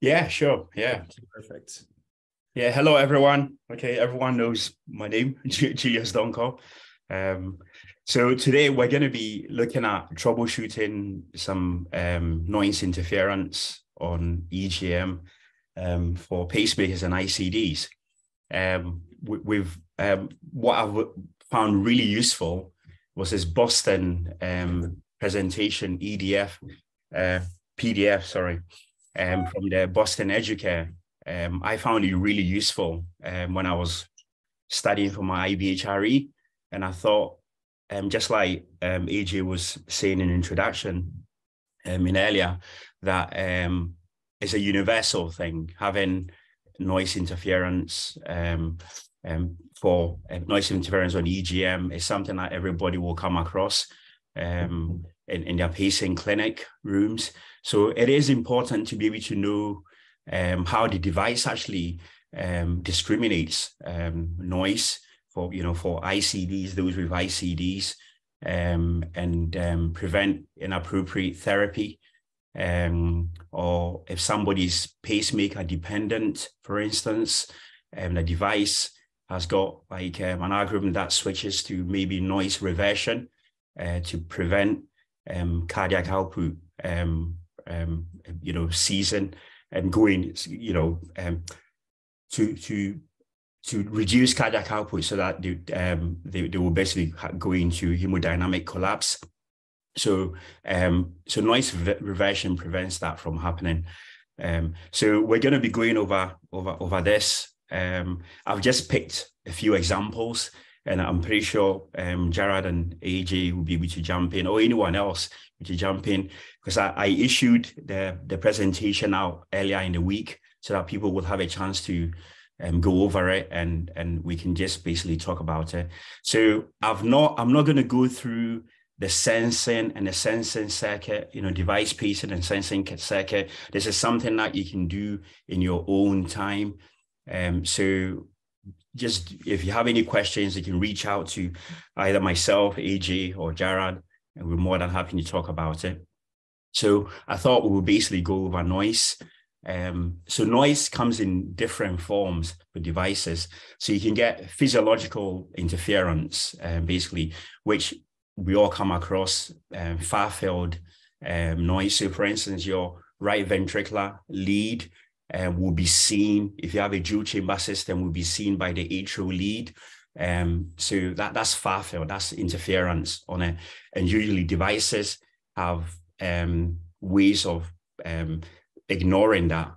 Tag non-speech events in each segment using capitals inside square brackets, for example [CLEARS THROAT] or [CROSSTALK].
Yeah, sure. Yeah. Perfect. Yeah. Hello, everyone. Okay. Everyone knows my name, [LAUGHS] Julius Donkor. Um, so today we're going to be looking at troubleshooting some um, noise interference on EGM um, for pacemakers and ICDs. Um, we, have um, what I've found really useful was this Boston um, presentation EDF uh, PDF, sorry, um, from the Boston Educare. Um, I found it really useful um, when I was studying for my IBHRE. And I thought, um, just like um, AJ was saying in introduction um, in earlier, that it's a universal thing, having noise interference for uh, noise interference on EGM is something that everybody will come across in, in their pacing clinic rooms. So it is important to be able to know um, how the device actually um, discriminates um, noise for you know for ICDs, those with ICDs, um, and um, prevent inappropriate therapy. Um, or if somebody's pacemaker dependent, for instance, and the device has got like an algorithm that switches to maybe noise reversion uh, to prevent cardiac output um, um, you know, season and going, you know, um, to to to reduce cardiac output so that they, um, they, they will basically go into hemodynamic collapse. So um, so noise reversion prevents that from happening. Um, so we're going to be going over over over this. Um, I've just picked a few examples, and I'm pretty sure um, Jared and AJ will be able to jump in, or anyone else to jump in because I, I, issued the, the presentation out earlier in the week so that people will have a chance to um, go over it and and we can just basically talk about it. So I've not I'm not going to go through the sensing and the sensing circuit, you know, device pacing and sensing circuit. This is something that you can do in your own time. Um, so just if you have any questions, you can reach out to either myself, AJ, or Jared, and we're more than happy to talk about it. So I thought we would basically go over noise. Um, so noise comes in different forms for devices. So you can get physiological interference, um, basically, which we all come across um, far field um, noise. So for instance, your right ventricular lead uh, will be seen, if you have a dual chamber system, will be seen by the atrial lead. Um, so that that's far field, that's interference on it. And usually devices have um, ways of um, ignoring that,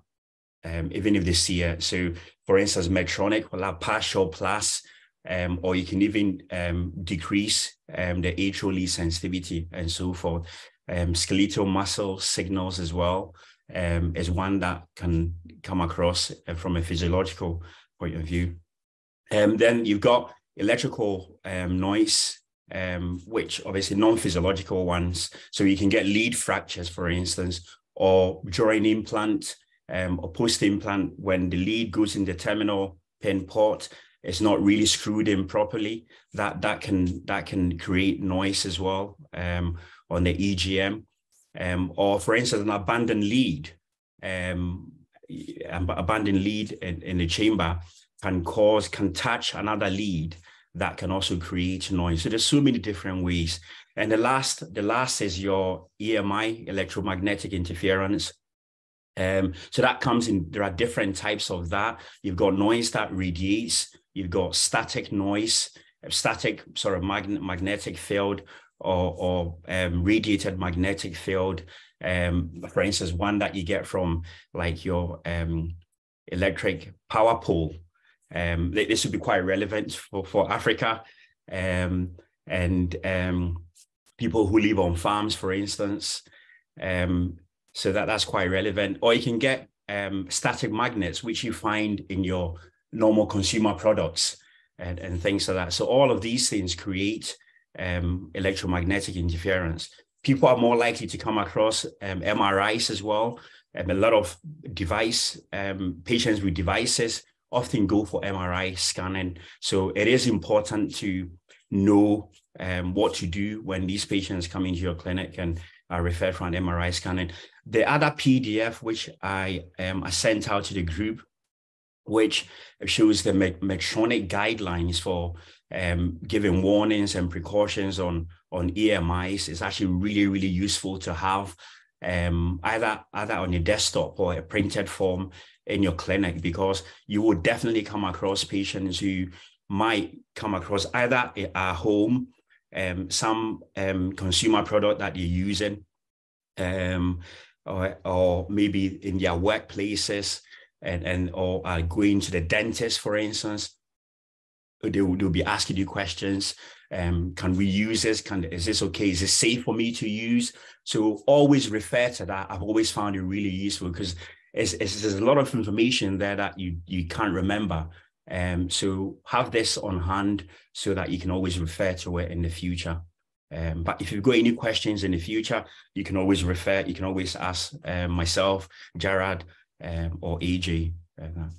um, even if they see it. So, for instance, Medtronic will have partial plus, um, or you can even um, decrease the atrial lead sensitivity and so forth. Skeletal muscle signals as well um, is one that can come across uh, from a physiological point of view. Um, then you've got electrical um, noise um, which obviously non-physiological ones. So you can get lead fractures, for instance, or during implant um, or post-implant when the lead goes in the terminal pin port, it's not really screwed in properly. That that can that can create noise as well um, on the EGM. Um, or for instance, an abandoned lead, um, abandoned lead in, in the chamber can cause can touch another lead that can also create noise. So there's so many different ways. And the last, the last is your EMI, electromagnetic interference. Um, so that comes in, there are different types of that. You've got noise that radiates, you've got static noise, static sort of magn- magnetic field or, or um, radiated magnetic field. Um, for instance, one that you get from like your um, electric power pole um, this would be quite relevant for, for Africa um, and um, people who live on farms, for instance. Um, so that, that's quite relevant. Or you can get um, static magnets, which you find in your normal consumer products and, and things like that. So all of these things create um, electromagnetic interference. People are more likely to come across MRIs as well. a lot of device patients with devices often go for MRI scanning. So it is important to know um, what to do when these patients come into your clinic and are referred for an MRI scanning. the other PDF, which I um, I sent out to the group, which shows the Medtronic guidelines for um, giving warnings and precautions on on EMIs, is actually really really useful to have um, either either on your desktop or a printed form in your clinic because you will definitely come across patients who might come across either at home um, some um, consumer product that you're using um, or, or maybe in their workplaces and, and or uh, going to the dentist, for instance, they will, they'll be asking you questions. Um, can we use this? Can is this okay? Is it safe for me to use? So always refer to that. I've always found it really useful because it's, it's, there's a lot of information there that you you can't remember. Um, so have this on hand so that you can always refer to it in the future. Um, but if you've got any questions in the future, you can always refer, you can always ask um, myself, Gerard, um, or AJ. Uh,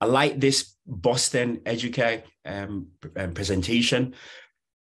I like this Boston Educare um, um, presentation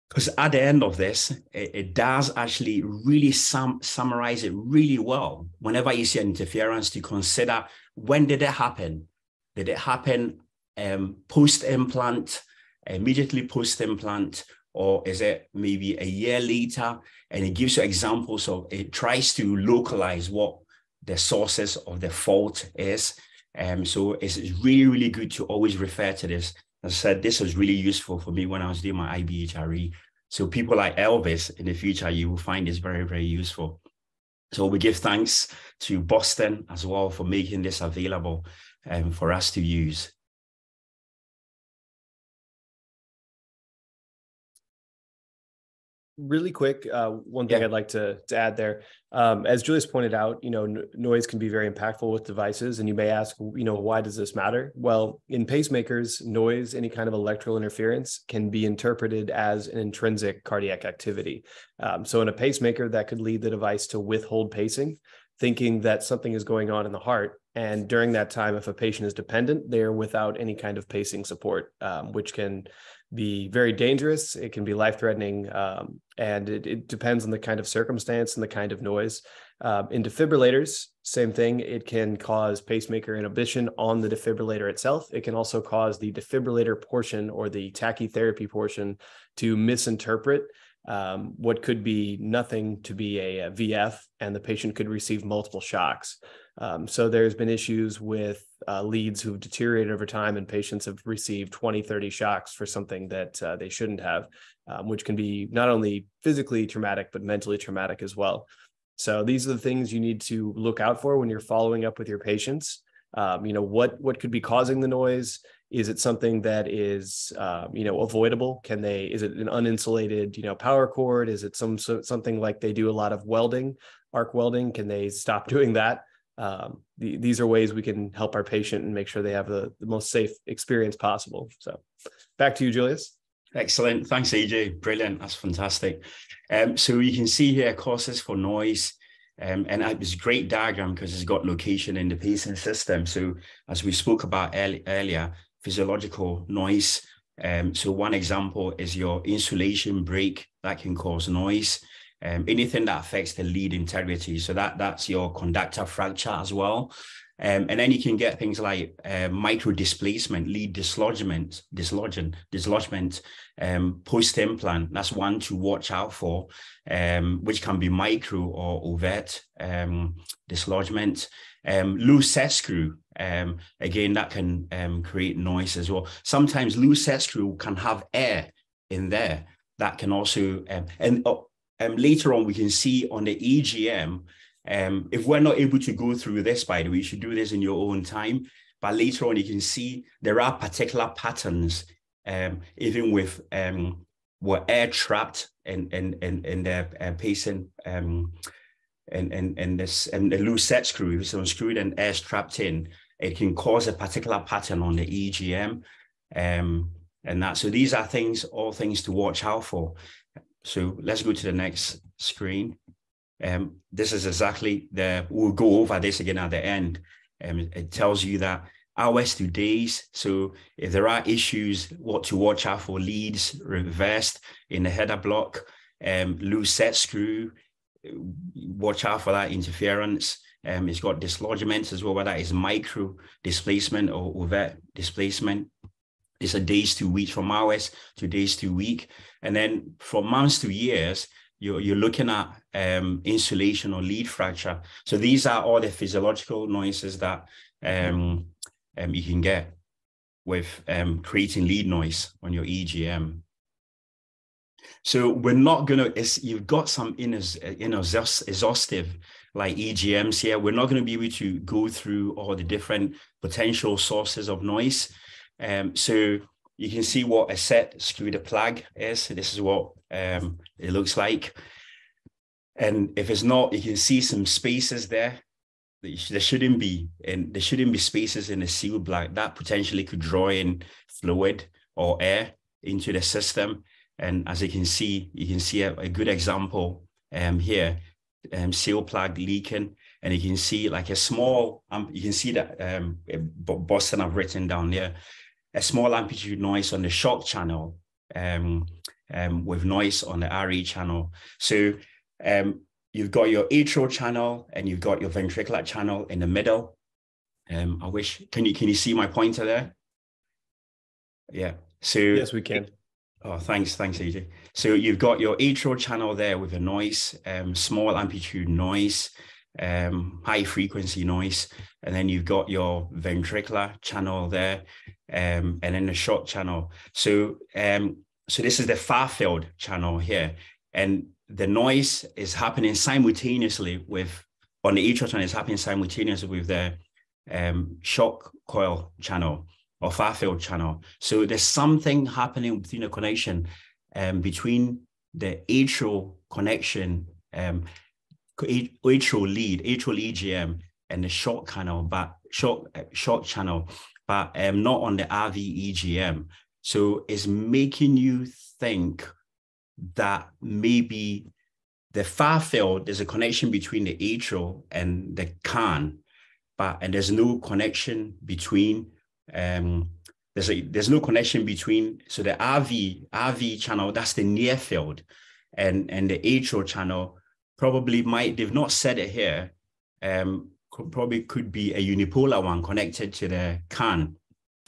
because at the end of this, it, it does actually really sum, summarize it really well. Whenever you see an interference, to consider when did it happen? Did it happen um, post implant, immediately post implant, or is it maybe a year later? And it gives you examples of it tries to localize what the sources of the fault is. Um, so it's, really, really good to always refer to this. I said, this was really useful for me when I was doing my IBHRE. So people like Elvis in the future, you will find this very, very useful. So we give thanks to Boston as well for making this available um, for us to use. Really quick uh, one thing yeah. i'd like to, to add there. Um, as julius pointed out you know n- noise can be very impactful with devices and you may ask you know why does this matter? Well in pacemakers noise any kind of electrical interference can be interpreted as an intrinsic cardiac activity. Um, so in a pacemaker that could lead the device to withhold pacing thinking that something is going on in the heart and during that time if a patient is dependent they're without any kind of pacing support um, which can be very dangerous. It can be life threatening. Um, and it, it, depends on the kind of circumstance and the kind of noise. Uh, in defibrillators, same thing. It can cause pacemaker inhibition on the defibrillator itself. It can also cause the defibrillator portion or the tachytherapy portion to misinterpret um, what could be nothing to be a, a, VF, and the patient could receive multiple shocks. Um, so there's been issues with uh, leads who've deteriorated over time, and patients have received 20, 30 shocks for something that uh, they shouldn't have, um, which can be not only physically traumatic, but mentally traumatic as well. So these are the things you need to look out for when you're following up with your patients. Um, you know what what could be causing the noise? Is it something that is um, you know avoidable? Can they is it an uninsulated you know power cord? Is it some so, something like they do a lot of welding arc welding? Can they stop [LAUGHS] doing that um, the, these are ways we can help our patient and make sure they have the, the most safe experience possible. So back to you, Julius. Excellent. Thanks, AJ. Brilliant. That's fantastic. Um, so you can see here causes for noise. Um, and it was a great diagram because it's got location in the pacing system. So as we spoke about earlier, physiological noise. Um, so one example is your insulation break that can cause noise um, anything that affects the lead integrity. So that that's your conductor fracture as well. Um, and then you can get things like uh, micro displacement, lead dislodgement, dislodging, dislodgement, um, post implant. That's one to watch out for, um, which can be micro or overt um, dislodgement. Um, loose set screw, um, again, that can create noise as well. Sometimes loose set screw can have air in there that can also, and uh, um, later on we can see on the EGM, um, if we're not able to go through this, by the way, you should do this in your own time. But later on, you can see there are particular patterns, um, even with um, were air trapped in in in, in the uh, pacing um, and and and this and the loose set screw, it's unscrewed and air trapped in, it can cause a particular pattern on the EGM. Um, and that so these are things, all things to watch out for. So let's go to the next screen. Um, this is exactly the, we'll go over this again at the end. Um, it tells you that hours to days. So if there are issues, what to watch out for leads reversed in the header block, um, loose set screw, watch out for that interference. Um, it's got dislodgement as well, whether that is micro displacement or overt displacement. It's a days to weeks from hours to days to week. And then from months to years, you're, you're looking at um, insulation or lead fracture. So these are all the physiological noises that um, um, you can get with um, creating lead noise on your EGM. So we're not gonna. you've got some in you know exhaustive like EGMs here. We're not going to be able to go through all the different potential sources of noise. Um, so you can see what a set screw the plug is. This is what um, it looks like. And if it's not, you can see some spaces there. There shouldn't be, and there shouldn't be spaces in the seal plug that potentially could draw in fluid or air into the system. And as you can see, you can see a, a good example um, here, um, seal plug leaking. And you can see like a small, um, you can see that um, Boston I've written down there, a small amplitude noise on the shock channel um, um, with noise on the RA channel. So um, you've got your atrial channel and you've got your ventricular channel in the middle. Um, I wish, can you, can you see my pointer there? Yeah. So yes, we can. Oh, thanks, thanks, AJ. So you've got your atrial channel there with a noise, um, small amplitude noise, um, high frequency noise, and then you've got your ventricular channel there, um, and then the shock channel. So, um, so this is the far field channel here, and the noise is happening simultaneously with on the channel is happening simultaneously with the um, shock coil channel or far field channel. So there's something happening between the connection um, between the atrial connection, um, atrial lead, atrial EGM, and the shock channel, but shock shock channel, but um, not on the RV EGM. So it's making you think that maybe the far field, there's a connection between the atrial and the CAN, but and there's no connection between um, there's a there's no connection between so the RV RV channel that's the near field, and and the atrial channel probably might they've not said it here. Um, could, probably could be a unipolar one connected to the CAN,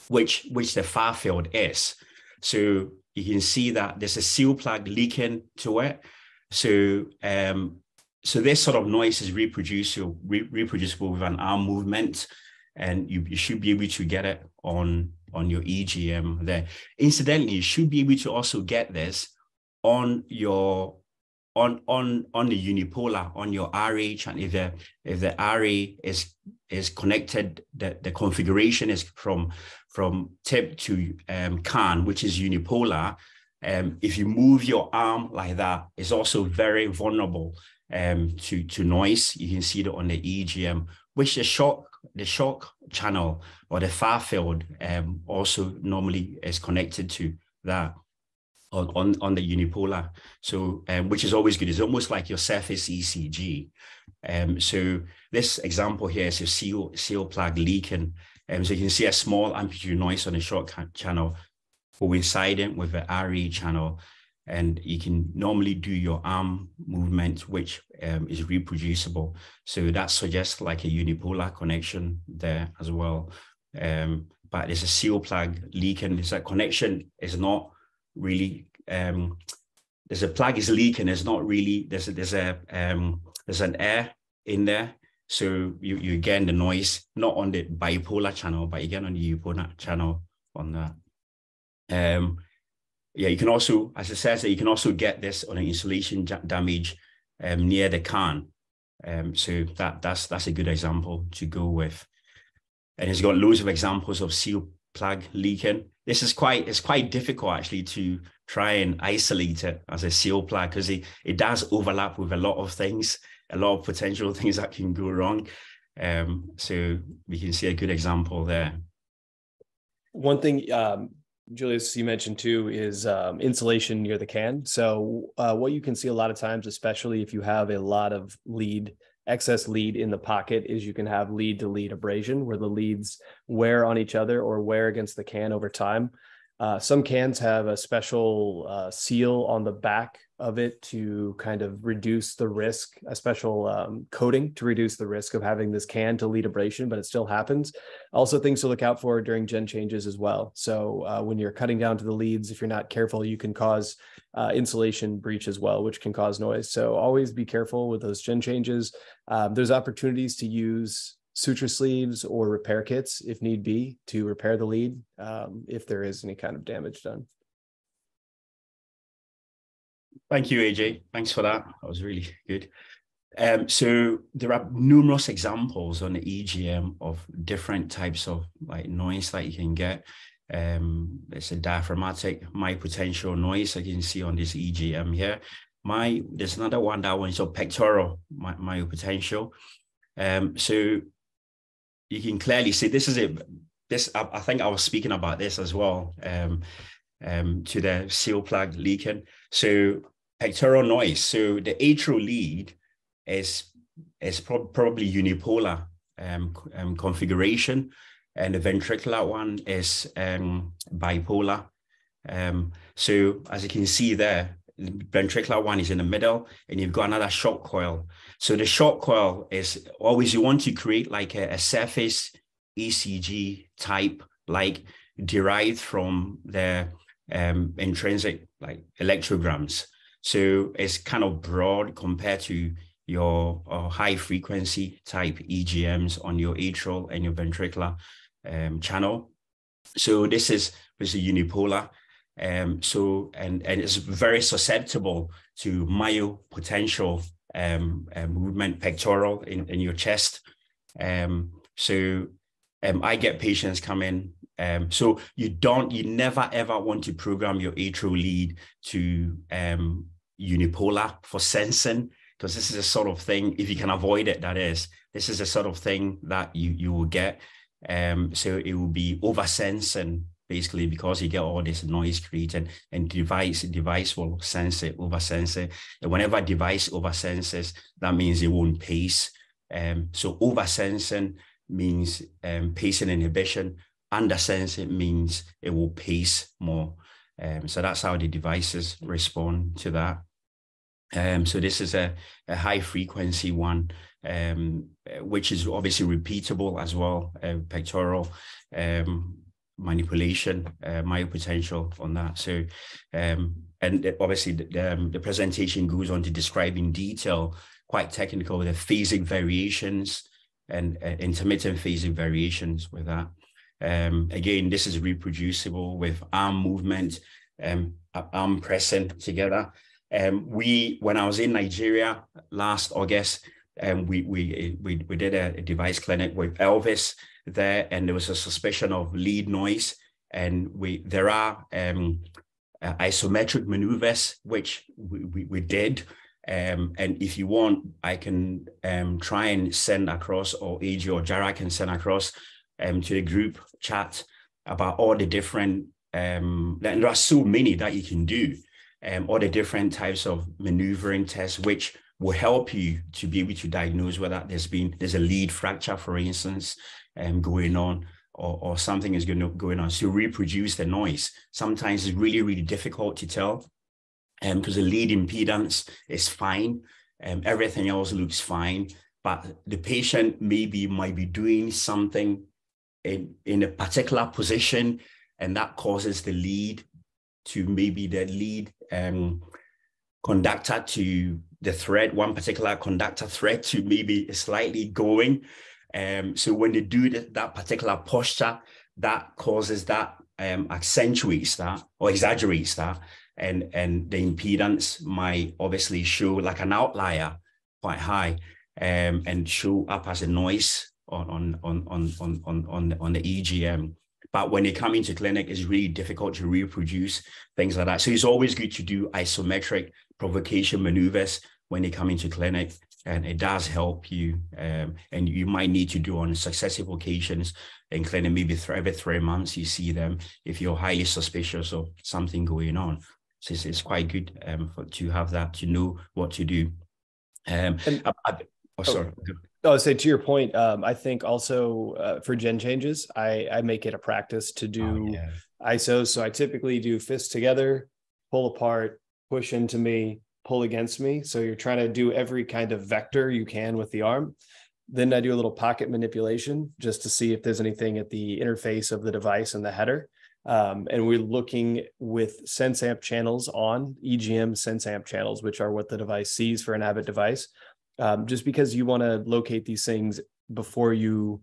which which the far field is. So you can see that there's a seal plug leaking to it. So um, so this sort of noise is reproducible, re- reproducible with an arm movement and you, you should be able to get it on on your EGM there. Incidentally, you should be able to also get this on your on on on the unipolar on your RA channel. If the if the RA is is connected, the, the configuration is from from tip to um, CAN, which is unipolar. Um, if you move your arm like that, it's also very vulnerable um, to to noise. You can see that on the EGM, which the shock the shock channel or the far field um, also normally is connected to that on, on, on the unipolar. So, um, which is always good. It's almost like your surface ECG. Um, so this example here is a seal, seal plug leaking. Um, so you can see a small amplitude noise on the shock channel coinciding with the RA channel and you can normally do your arm movement, which um, is reproducible. So that suggests like a unipolar connection there as well. Um, but there's a seal plug leaking. There's a connection is not really. Um, there's a plug is leaking. It's not really. There's a, there's a um, there's an air in there. So you you get the noise not on the bipolar channel, but again on the unipolar channel on that. Um, yeah, you can also, as I says, that you can also get this on an insulation damage um, near the CAN. Um, so that that's that's a good example to go with. And it's got loads of examples of seal plug leaking. This is quite it's quite difficult actually to try and isolate it as a seal plug because it, it does overlap with a lot of things, a lot of potential [LAUGHS] things that can go wrong. Um, so we can see a good example there. One thing um, Julius, you mentioned too, is um, insulation near the can. So, uh, what you can see a lot of times, especially if you have a lot of lead, excess lead in the pocket, is you can have lead to lead abrasion where the leads wear on each other or wear against the can over time. Uh, some cans have a special uh, seal on the back of it to kind of reduce the risk, a special um, coating to reduce the risk of having this can to lead abrasion, but it still happens. Also, things to look out for during gen changes as well. So, uh, when you're cutting down to the leads, if you're not careful, you can cause uh, insulation breach as well, which can cause noise. So, always be careful with those gen changes. Um, there's opportunities to use suture sleeves or repair kits if need be to repair the lead um, if there is any kind of damage done. Thank you, AJ. Thanks for that. That was really good. Um, so there are numerous examples on the EGM of different types of like noise that you can get. Um, it's a diaphragmatic myopotential noise, I can see on this EGM here. My there's another one that one is a pectoral my, myopotential. Um, so you can clearly see this is it. This I, I, think I was speaking about this as well um, um, to the seal plug leaking. So pectoral noise. So the atrial lead is is pro- probably unipolar um, um, configuration, and the ventricular one is um, bipolar. Um, so as you can see there, the ventricular one is in the middle, and you've got another shock coil. So the shock coil is always you want to create like a, a surface ECG type, like derived from the um, intrinsic like electrograms. So it's kind of broad compared to your uh, high frequency type EGMs on your atrial and your ventricular um, channel. So this is this is unipolar. Um, so and and it's very susceptible to myopotential um, uh, movement pectoral in, in your chest. Um, so um, I get patients come in. Um, so you don't, you never ever want to program your atrial lead to um, unipolar for sensing because this is a sort of thing if you can avoid it that is this is a sort of thing that you you will get um so it will be over sensing basically because you get all this noise created and device device will sense it over sense it. And whenever device over senses that means it won't pace. Um so over sensing means um pacing inhibition. Under sensing means it will pace more. Um, so that's how the devices respond to that. Um, so this is a, a high frequency one, um, which is obviously repeatable as well, uh, pectoral um, manipulation, uh, potential on that. So, um, and obviously the, um, the presentation goes on to describe in detail, quite technical, the phasic variations and uh, intermittent phasic variations with that. Um, again, this is reproducible with arm movement, um, arm pressing together. Um, we, when I was in Nigeria last August, um, we, we, we, we did a device clinic with Elvis there, and there was a suspicion of lead noise. And we there are um, uh, isometric maneuvers, which we, we, we did. Um, and if you want, I can um, try and send across, or AJ or Jara can send across um, to the group chat about all the different, um, there are so many that you can do, um, all the different types of maneuvering tests, which will help you to be able to diagnose whether there's been, there's a lead fracture, for instance, um, going on, or, or something is going, to, going on. So reproduce the noise. Sometimes it's really, really difficult to tell and because um, the lead impedance is fine. Um, everything else looks fine, but the patient maybe might be doing something in, in a particular position, and that causes the lead to maybe the lead um, conductor to the thread, one particular conductor thread to maybe slightly going. Um, so when they do the, that particular posture, that causes that um, accentuates that or exaggerates that, and and the impedance might obviously show like an outlier quite high, um, and show up as a noise on on on on on on on the EGM. But when they come into clinic, it's really difficult to reproduce things like that. So it's always good to do isometric provocation maneuvers when they come into clinic, and it does help you. Um, and you might need to do on successive occasions in clinic, maybe every three months you see them if you're highly suspicious of something going on. So it's, it's quite good um, for, to have that to know what to do. Um, and, I, I, oh, sorry. Oh, say to your point, um, I think also uh, for gen changes, I, I make it a practice to do oh, yeah. ISOs. So I typically do fists together, pull apart, push into me, pull against me. So you're trying to do every kind of vector you can with the arm. Then I do a little pocket manipulation just to see if there's anything at the interface of the device and the header. Um, and we're looking with sense amp channels on EGM sense amp channels, which are what the device sees for an Abbott device um, just because you want to locate these things before you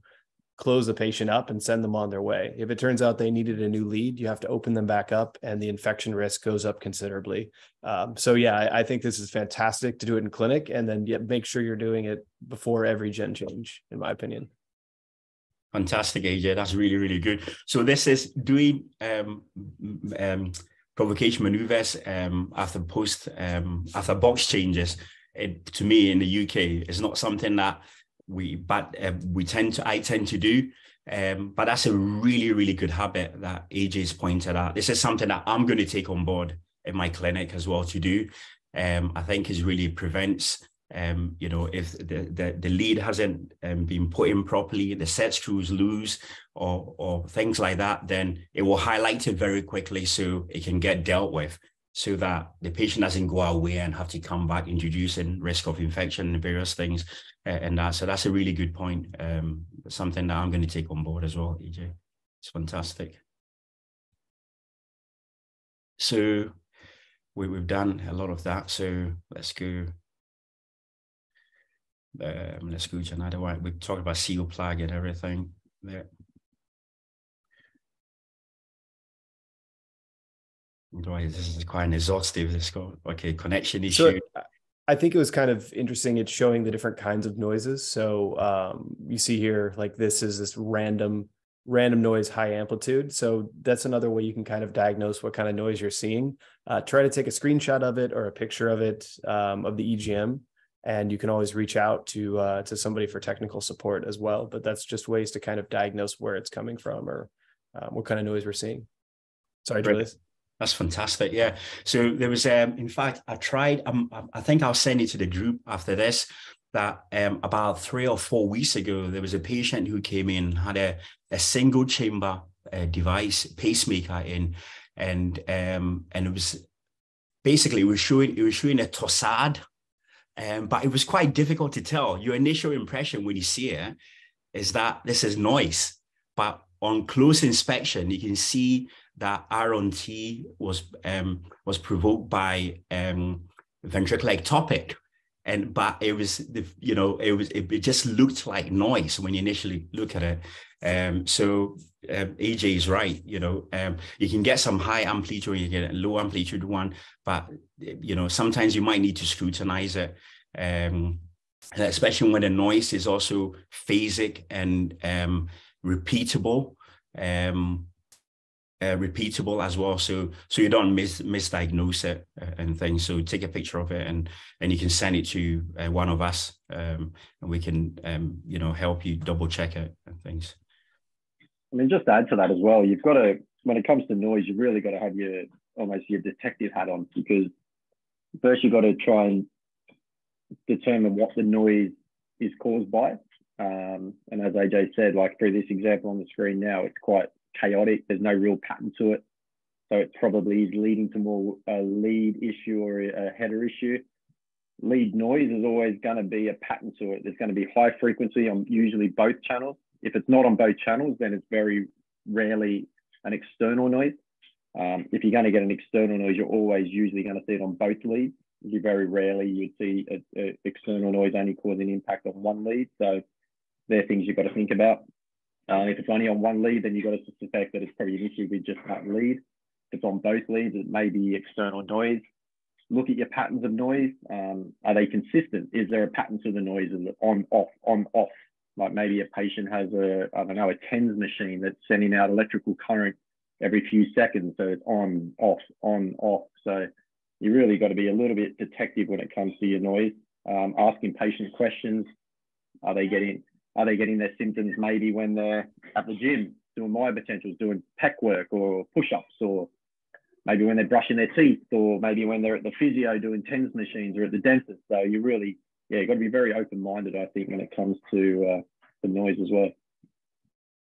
close the patient up and send them on their way. If it turns out they needed a new lead, you have to open them back up and the infection risk goes up considerably. Um, so yeah, I, I, think this is fantastic to do it in clinic and then yeah, make sure you're doing it before every gen change, in my opinion. Fantastic, AJ. That's really, really good. So this is doing um, um, provocation maneuvers um, after post um, after box changes it, to me in the UK is not something that we but uh, we tend to I tend to do. Um, but that's a really really good habit that AJ's pointed out. This is something that I'm going to take on board in my clinic as well to do. Um, I think is really prevents um, you know, if the, the, the lead hasn't um, been put in properly, the set screws loose or, or things like that, then it will highlight it very quickly so it can get dealt with so that the patient doesn't go away and have to come back introducing risk of infection and various things uh, and that. So that's a really good point um, something that i'm going to take on board as well AJ it's fantastic. So we, we've done a lot of that so let's go um, let's go to another one. We've talked about seal plug and everything there this is quite an exhaustive. It's got okay connection issue. So I think it was kind of interesting. It's showing the different kinds of noises. So um, you see here, like this is this random random noise, high amplitude. So that's another way you can kind of diagnose what kind of noise you're seeing. Uh, try to take a screenshot of it or a picture of it um, of the EGM, and you can always reach out to uh, to somebody for technical support as well. But that's just ways to kind of diagnose where it's coming from or um, what kind of noise we're seeing. Sorry, Julius. That's fantastic. Yeah. So there was, um, in fact, I tried. Um, I think I'll send it to the group after this. That um, about three or four weeks ago, there was a patient who came in had a, a single chamber uh, device pacemaker in, and um, and it was basically it was showing it was showing a torsade, um, but it was quite difficult to tell. Your initial impression when you see it is that this is noise, but on close inspection, you can see that R-on-T was um, was provoked by um, ventricular ectopic, and but it was the you know it was it, it, just looked like noise when you initially look at it. Um, so um, AJ is right. You know, um, you can get some high amplitude, you get a low amplitude one, but you know sometimes you might need to scrutinize it. Um, especially when the noise is also phasic and um, repeatable. Um, uh, repeatable as well. So so you don't mis- misdiagnose it uh, and things. So take a picture of it and and you can send it to uh, one of us um, and we can um, you know help you double check it and things. I mean just to add to that as well you've got to when it comes to noise you've really got to have your almost your detective hat on because first you've got to try and determine what the noise is caused by. Um, and as aj said like through this example on the screen now it's quite chaotic. There's no real pattern to it. So it probably is leading to more a lead issue or a header issue. Lead noise is always going to be a pattern to it. There's going to be high frequency on usually both channels. If it's not on both channels, then it's very rarely an external noise. Um, if you're going to get an external noise, you're always usually going to see it on both leads. You very rarely you'd see an external noise only causing impact on one lead. So they're things you've got to think about. Uh, if it's only on one lead, then you've got to suspect that it's probably an issue with just that lead. If it's on both leads, it may be external noise. Look at your patterns of noise. Um, are they consistent? Is there a pattern to the noise? On, off, on, off? Like maybe a patient has a, I don't know, a TENS machine that's sending out electrical current every few seconds. So it's on, off, on, off. So you really got to be a little bit detective when it comes to your noise. Um, asking patient questions. Are they getting, are they getting their symptoms maybe when they're at the gym doing myopotentials, doing pec work or push-ups, or maybe when they're brushing their teeth, or maybe when they're at the physio doing TENS machines or at the dentist. So you really yeah, you've got to be very open-minded, I think, when it comes to uh, the noise as well.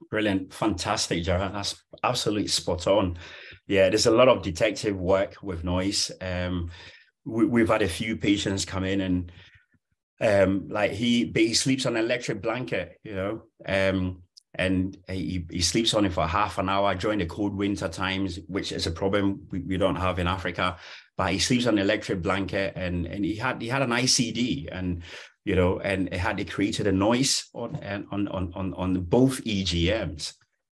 Brilliant, fantastic, Jared. That's absolutely spot on. Yeah, there's a lot of detective work with noise. Um, we, have had a few patients come in and um, like he he sleeps on an electric blanket, you know, um, and he, he sleeps on it for half an hour during the cold winter times, which is a problem we, we don't have in Africa. But he sleeps on an electric blanket, and and he had he had an ICD, and you know, and it had it created a noise on on on on on both EGMs.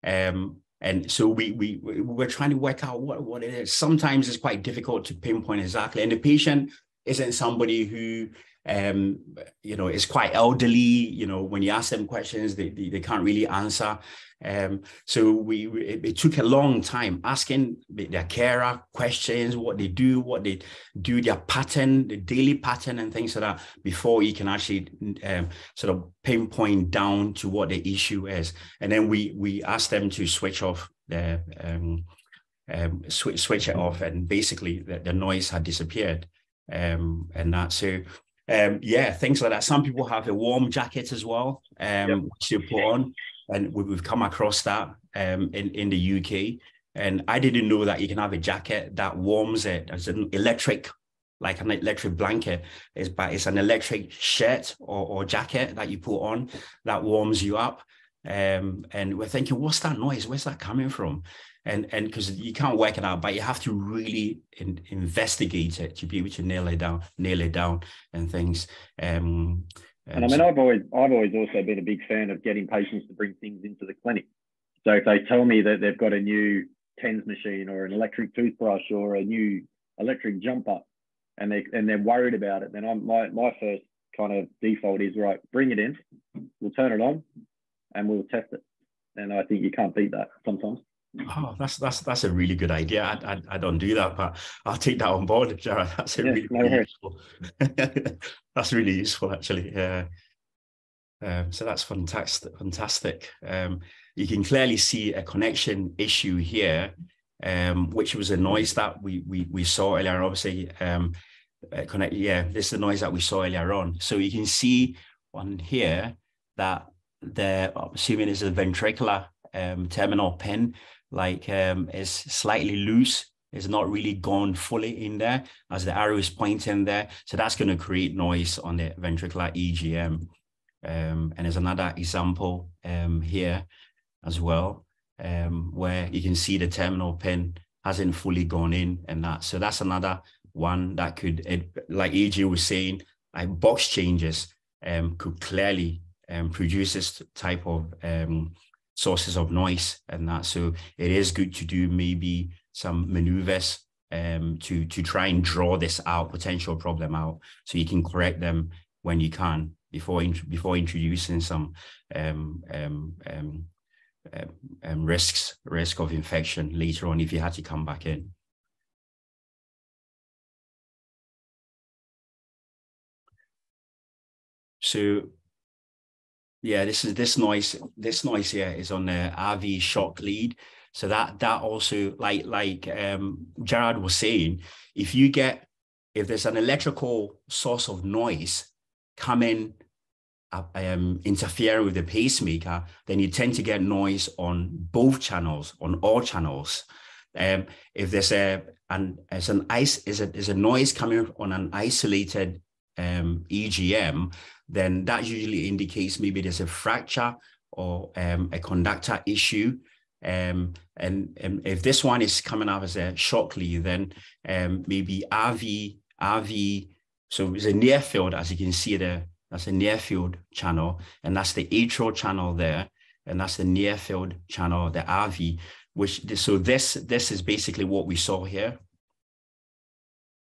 Um, and so we we we're trying to work out what, what it is. Sometimes it's quite difficult to pinpoint exactly. And the patient isn't somebody who um, you know, is quite elderly. You know, when you ask them questions, they, they, they can't really answer. Um, so we, we it, took a long time asking their carer questions, what they do, what they do, their pattern, the daily pattern, and things like that before you can actually um, sort of pinpoint down to what the issue is. And then we we asked them to switch off the um, um, switch switch it off, and basically the, the noise had disappeared. Um, and that so um, yeah, things like that. Some people have a warm jacket as well, um, yep. which you put on, and we've come across that um, in in the UK. And I didn't know that you can have a jacket that warms it as an electric, like an electric blanket. Is but it's an electric shirt or, or jacket that you put on that warms you up. Um, and we're thinking, what's that noise? Where's that coming from? And and because you can't work it out, but you have to really in, investigate it to be able to nail it down, nail it down, and things. Um, and I mean, I've always I've always also been a big fan of getting patients to bring things into the clinic. So if they tell me that they've got a new TENS machine or an electric toothbrush or a new electric jumper, and they and they're worried about it, then I'm my my first kind of default is right, bring it in, we'll turn it on, and we'll test it. And I think you can't beat that sometimes. Oh, that's that's that's a really good idea. I, I, I don't do that, but I'll take that on board, Jared. [LAUGHS] That's a really, really useful. [LAUGHS] that's really useful, actually. Yeah. Um, so that's fantastic. Fantastic. Um, you can clearly see a connection issue here, um, which was a noise that we we we saw earlier. Obviously, um, uh, connect. Yeah, this is the noise that we saw earlier on. So you can see on here that the I'm assuming is a ventricular um, terminal pin like um, slightly loose. It's not really gone fully in there as the arrow is pointing there. So that's going to create noise on the ventricular EGM. Um, and there's another example um, here as well, um, where you can see the terminal pin hasn't fully gone in and that. So that's another one that could, it, like AJ was saying, like box changes um, could clearly um, produce this type of um, sources of noise and that. So it is good to do maybe some maneuvers um, to to try and draw this out, potential problem out, so you can correct them when you can before before introducing some um, um, um, um, um, risks risk of infection later on if you had to come back in. So yeah, this is this noise. This noise here is on the RV shock lead. So that that also like like um, Gerard was saying, if you get if there's an electrical source of noise coming um, interfering with the pacemaker, then you tend to get noise on both channels, on all channels. Um, if there's a an as an ice is a is a noise coming on an isolated um, EGM, then that usually indicates maybe there's a fracture or um, a conductor issue. Um, and, and, if this one is coming up as a lead, then um, maybe RV, RV, so it's a near field, as you can see there, that's a near field channel, and that's the atrial channel there, and that's the near field channel, the RV, which, so this, this is basically what we saw here.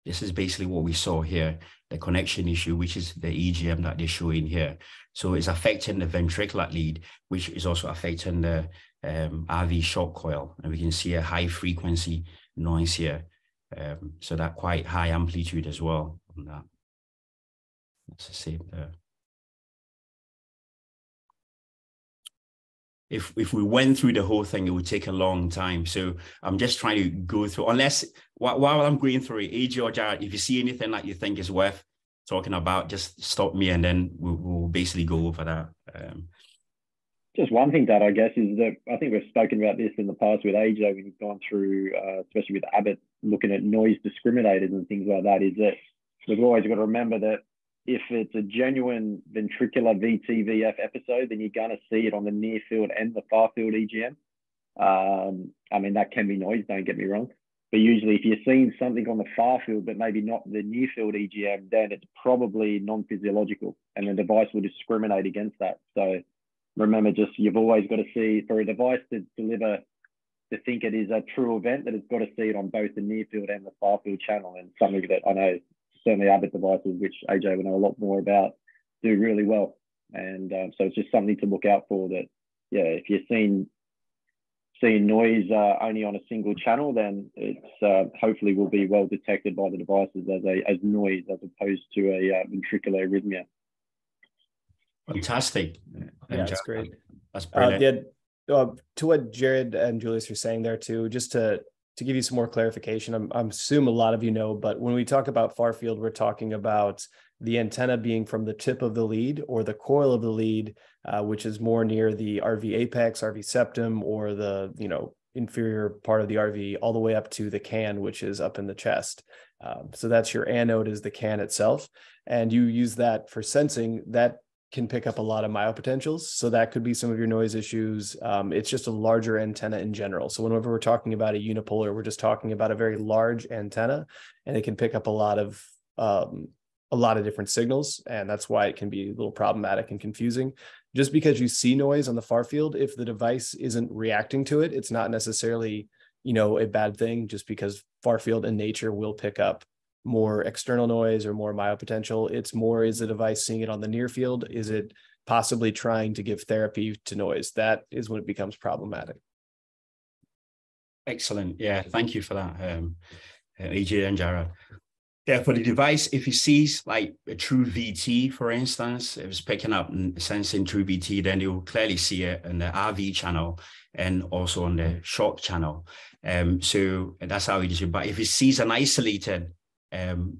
This is basically what we saw here the connection issue, which is the EGM that they're showing here. So it's affecting the ventricular lead, which is also affecting the um, RV shock coil. And we can see a high frequency noise here. Um, so that quite high amplitude as well on that. That's the same there. If if we went through the whole thing, it would take a long time. So I'm just trying to go through. Unless while, I'm going through it, or Jared, if you see anything that you think is worth talking about, just stop me and then we'll, we'll basically go over that. Um, just one thing that I guess is that I think we've spoken about this in the past with AJ when he's gone through, uh, especially with Abbott, looking at noise discriminators and things like that. Is that we've always got to remember that if it's a genuine ventricular VTVF episode, then you're going to see it on the near field and the far field EGM. Um, I mean, that can be noise, don't get me wrong. But usually, if you're seeing something on the far field, but maybe not the near field EGM, then it's probably non physiological and the device will discriminate against that. So remember, just you've always got to see for a device to deliver, to think it is a true event, that it's got to see it on both the near field and the far field channel. And something that I know certainly Abbott devices, which AJ will know a lot more about, do really well. And um, so it's just something to look out for that, yeah, if you're seeing seeing noise uh, only on a single channel, then it's uh, hopefully will be well detected by the devices as a as noise as opposed to a uh, ventricular arrhythmia. Fantastic. Yeah, that's great. That's uh, brilliant. yeah, uh, to what Jared and Julius are saying there too, just to to give you some more clarification, I'm, I'm assume a lot of you know, but when we talk about far field, we're talking about the antenna being from the tip of the lead or the coil of the lead, uh, which is more near the RV apex, RV septum, or the you know inferior part of the RV, all the way up to the can, which is up in the chest. Um, so that's your anode is the can itself, and you use that for sensing. That can pick up a lot of myopotentials. So that could be some of your noise issues. Um, it's just a larger antenna in general. So whenever we're talking about a unipolar, we're just talking about a very large antenna, and it can pick up a lot of um, a lot of different signals, and that's why it can be a little problematic and confusing. Just because you see noise on the far field, if the device isn't reacting to it, it's not necessarily you know a bad thing. Just because far field in nature will pick up more external noise or more myopotential. It's more is the device seeing it on the near field? Is it possibly trying to give therapy to noise? That is when it becomes problematic. Excellent. Yeah, thank you for that, um, AJ and Jared. Yeah, for the device, if it sees like a true VT, for instance, if it's picking up and sensing true VT, then you'll clearly see it in the RV channel and also on the shock channel. Um, so that's how it is. But if it sees an isolated um,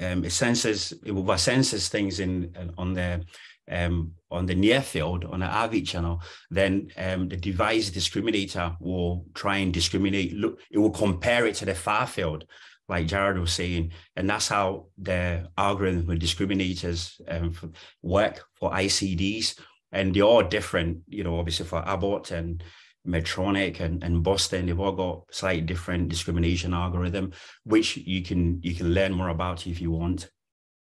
um, it senses it will senses things in on the um, on the near field on the RV channel, then um, the device discriminator will try and discriminate. Look, it will compare it to the far field, like Jared was saying, and that's how the algorithm with discriminators um, work for ICDs, and they're all different. You know, obviously for Abbott and Medtronic and, and Boston, they've all got slightly different discrimination algorithm, which you can you can learn more about if you want.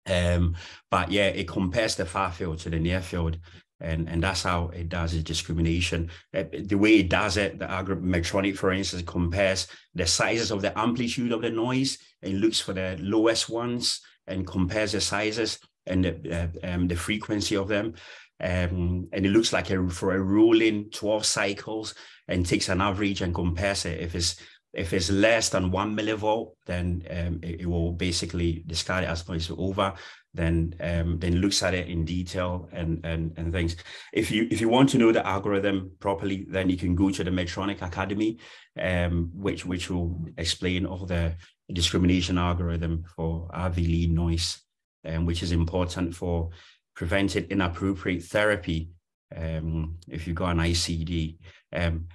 Um, but yeah, it compares the far field to the near field, and and that's how it does its discrimination. Uh, the way it does it, the Medtronic, for instance, compares the sizes of the amplitude of the noise and looks for the lowest ones and compares the sizes and the, uh, um, the frequency of them. Um, and it looks like a, for a rolling 12 cycles and takes an average and compares it. If it's if it's less than one millivolt, then um, it, it, will basically discard it as noise over. Then um, then looks at it in detail and, and and things. If you if you want to know the algorithm properly, then you can go to the Medtronic Academy, um, which which will explain all the discrimination algorithm for RV lead noise, um, which is important for prevented inappropriate therapy um, if you've got an ICD. Um,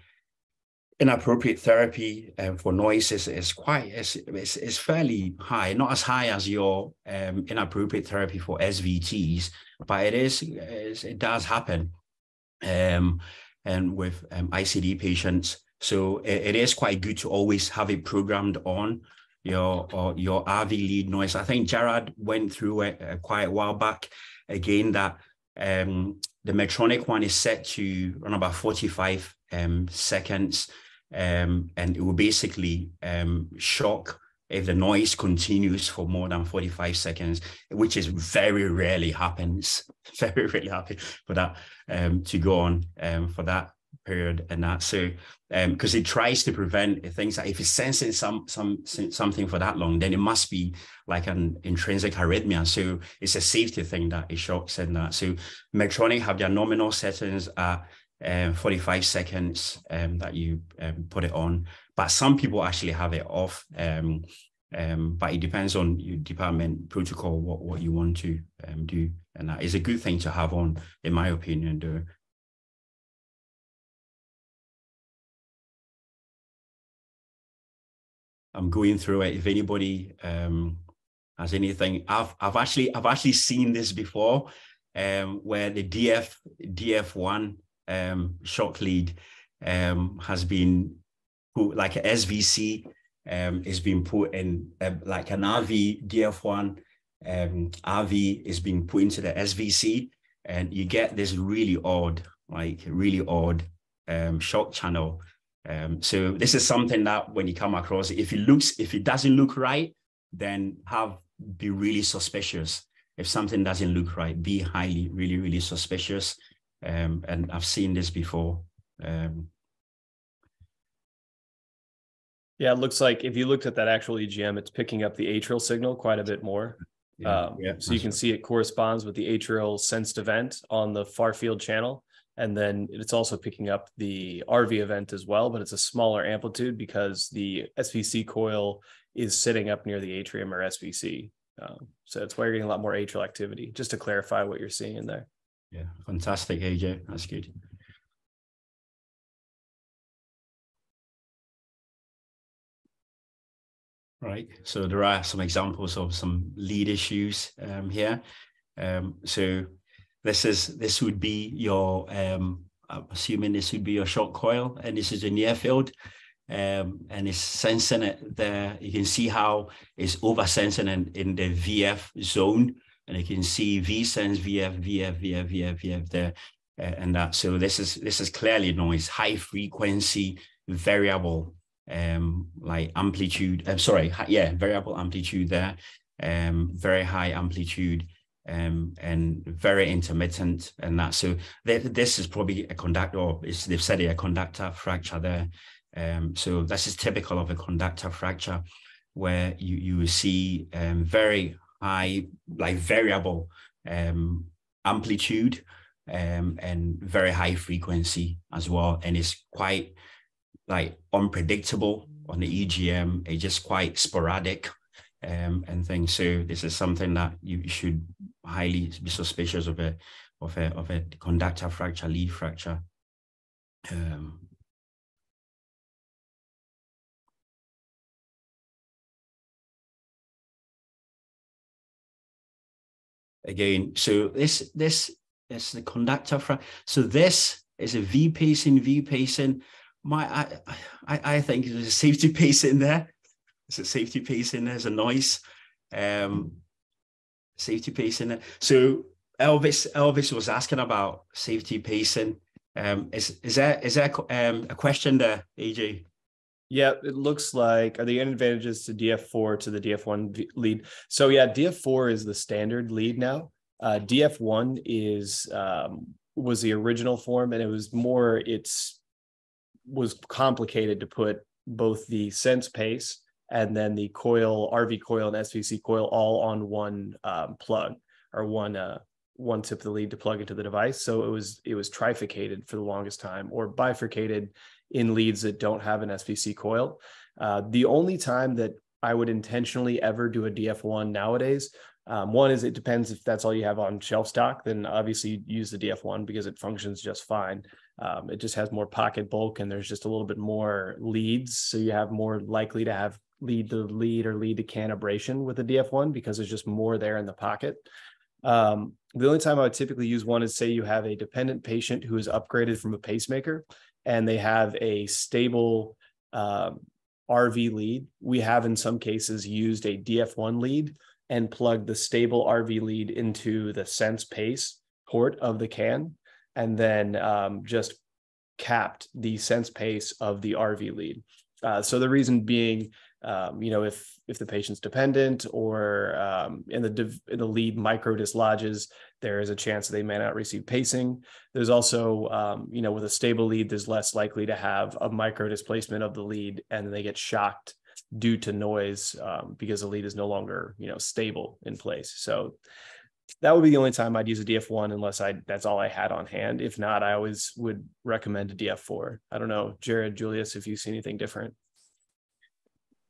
inappropriate therapy um, for noise is, is quite is, is, is fairly high, not as high as your um, inappropriate therapy for SVTs, but it is it does happen, um, and with um, ICD patients. So it, it is quite good to always have it programmed on your or your RV lead noise. I think Jared went through it uh, quite a while back again that um, the Medtronic one is set to run about 45 um, seconds um, and it will basically um, shock if the noise continues for more than 45 seconds, which is very rarely happens, [LAUGHS] very rarely happens for that um, to go on um, for that period and that. So because um, it tries to prevent things that if it's sensing some some something for that long, then it must be like an intrinsic arrhythmia. So it's a safety thing that it shocks and that. So Medtronic have their nominal settings at um, 45 seconds um, that you um, put it on, but some people actually have it off. Um, but it depends on your department protocol, what, what you want to do. And that is a good thing to have on, in my opinion, though. I'm going through it. If anybody um, has anything, I've I've actually I've actually seen this before, um, where the DF DF one um, shock lead um, has been put like a SVC um, is being put in uh, like an RV DF1 um, RV is being put into the SVC, and you get this really odd, like really odd shock channel. Um, so this is something that when you come across, if it looks, if it doesn't look right, then have be really suspicious. If something doesn't look right, be highly, really, really suspicious. Um, and I've seen this before. Um, yeah, it looks like if you looked at that actual EGM, it's picking up the atrial signal quite a bit more. Yeah, um, yeah, so you can right. see it corresponds with the atrial sensed event on the far field channel. And then it's also picking up the RV event as well, but it's a smaller amplitude because the SVC coil is sitting up near the atrium or SVC. Um, so that's why you're getting a lot more atrial activity, just to clarify what you're seeing in there. Yeah, fantastic, AJ. That's good. Right. So there are some examples of some lead issues um, here. Um, so this is this would be your um, I'm assuming this would be your shock coil, and this is a near field. Um, and it's sensing it there. You can see how it's over sensing in, in the VF zone and you can see V sense VF, VF, VF, VF, VF there, uh, and that. So this is this is clearly noise, high frequency, variable, um, like amplitude. I'm sorry, yeah, variable amplitude there, um, very high amplitude, um, and very intermittent, and that. So th- this is probably a conductor. Is they've said a conductor fracture there. Um, so this is typical of a conductor fracture, where you you see um, very high, like variable um, amplitude um, and very high frequency as well. And it's quite like unpredictable on the EGM. It's just quite sporadic um, and things. So this is something that you should highly be suspicious of a of a of a conductor fracture, lead fracture. Um, again. So this this is the conductor fracture. So this is a V pacing, V pacing. My I I, I think there's a safety [LAUGHS] pacing there. There's a safety pacing. There's a noise. Um, safety pacing. So Elvis Elvis was asking about safety pacing. Um, is is that is that um, a question there, AJ? Yeah, it looks like are the advantages to DF4 to the DF1 lead? So yeah, DF4 is the standard lead now. Uh, DF1 is um, was the original form, and it was more. It's was complicated to put both the sense pace and then the coil, RV coil, and SVC coil all on one um, plug or one uh, one tip of the lead to plug into the device. So it was it was trifurcated for the longest time, or bifurcated in leads that don't have an SVC coil. Uh, the only time that I would intentionally ever do a DF1 nowadays, um, one is it depends if that's all you have on shelf stock, then obviously use the DF1 because it functions just fine. Um, it just has more pocket bulk and there's just a little bit more leads. So you have more likely to have lead to lead or lead to CAN abrasion with the DF1 because there's just more there in the pocket. Um, the only time I would typically use one is say you have a dependent patient who is upgraded from a pacemaker and they have a stable um, RV lead. We have in some cases used a DF1 lead and plugged the stable RV lead into the sense pace port of the can, and then um, just capped the sense pace of the RV lead. Uh, so the reason being um, you know, if if the patient's dependent or um, in the in the lead micro dislodges, there is a chance that they may not receive pacing. There's also, um, you know, with a stable lead, there's less likely to have a micro displacement of the lead, and they get shocked due to noise um, because the lead is no longer, you know, stable in place. So that would be the only time I'd use a DF1 unless I that's all I had on hand. If not, I always would recommend a DF4. I don't know, Jared, Julius, if you see anything different.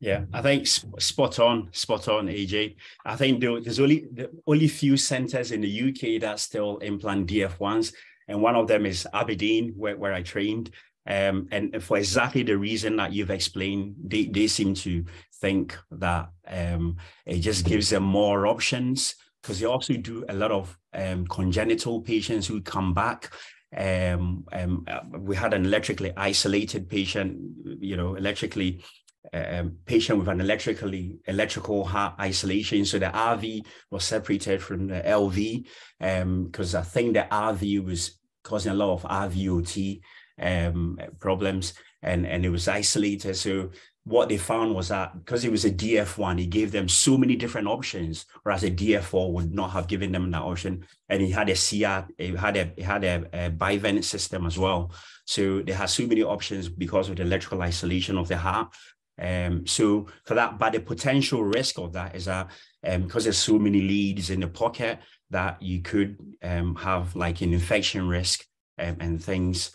Yeah, I think spot on, spot on, AJ. I think there's only the only few centers in the UK that still implant DF1s, and one of them is Aberdeen, where, where I trained. Um, and for exactly the reason that you've explained, they, they seem to think that um, it just gives them more options because they also do a lot of um, congenital patients who come back um, um, we had an electrically isolated patient, you know, electrically um, patient with an electrically electrical heart isolation. So the RV was separated from the LV because um, I think the RV was causing a lot of RVOT um, problems and, and it was isolated. So what they found was that because it was a DF1, he gave them so many different options, whereas a DF4 would not have given them that option. And he had a CR, he had a he had a, a bivent system as well. So they had so many options because of the electrical isolation of the heart. Um, so for that, but the potential risk of that is that um, because there's so many leads in the pocket that you could um, have like an infection risk um, and things.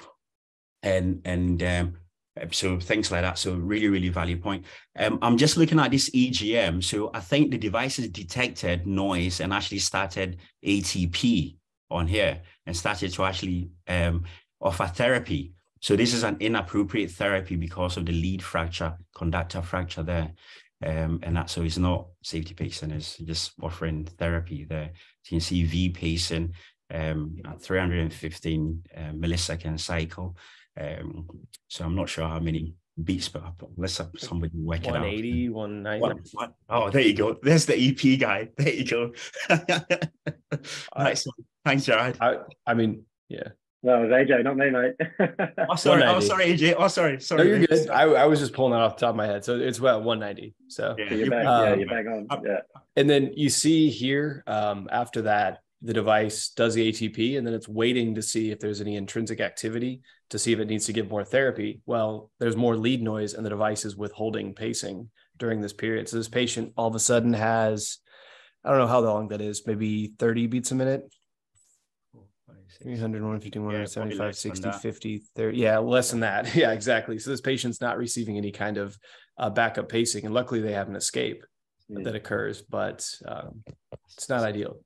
And and um, so things like that. So really, really value point. Um, I'm just looking at this EGM. So I think the devices detected noise and actually started ATP on here and started to actually um, offer therapy. So this is an inappropriate therapy because of the lead fracture, conductor fracture there. Um, and that so it's not safety pacing, it's just offering therapy there. So you can see V pacing um, at 315 uh, millisecond cycle. Um, so I'm not sure how many beats, but let's have somebody work it out. 180, 190. Oh, there you go. There's the EP guy. There you go. [LAUGHS] nice. Thanks, Jared. I, I mean, yeah. No, it was AJ, not me, mate. [LAUGHS] oh, sorry. Oh, sorry, AJ. Oh, sorry. Sorry. No, you're good. I, I was just pulling that off the top of my head. So it's about 190. So, yeah, you're back. Um, yeah, you're back on. Yeah. And then you see here um, after that, the device does the ATP and then it's waiting to see if there's any intrinsic activity to see if it needs to give more therapy. Well, there's more lead noise and the device is withholding pacing during this period. So this patient all of a sudden has, I don't know how long that is, maybe 30 beats a minute. 300, 150, 175, 60, 50, 30. Yeah, less than that. [LAUGHS] Yeah, exactly. So this patient's not receiving any kind of uh, backup pacing. And luckily they have an escape yeah. that occurs, but um, it's not ideal.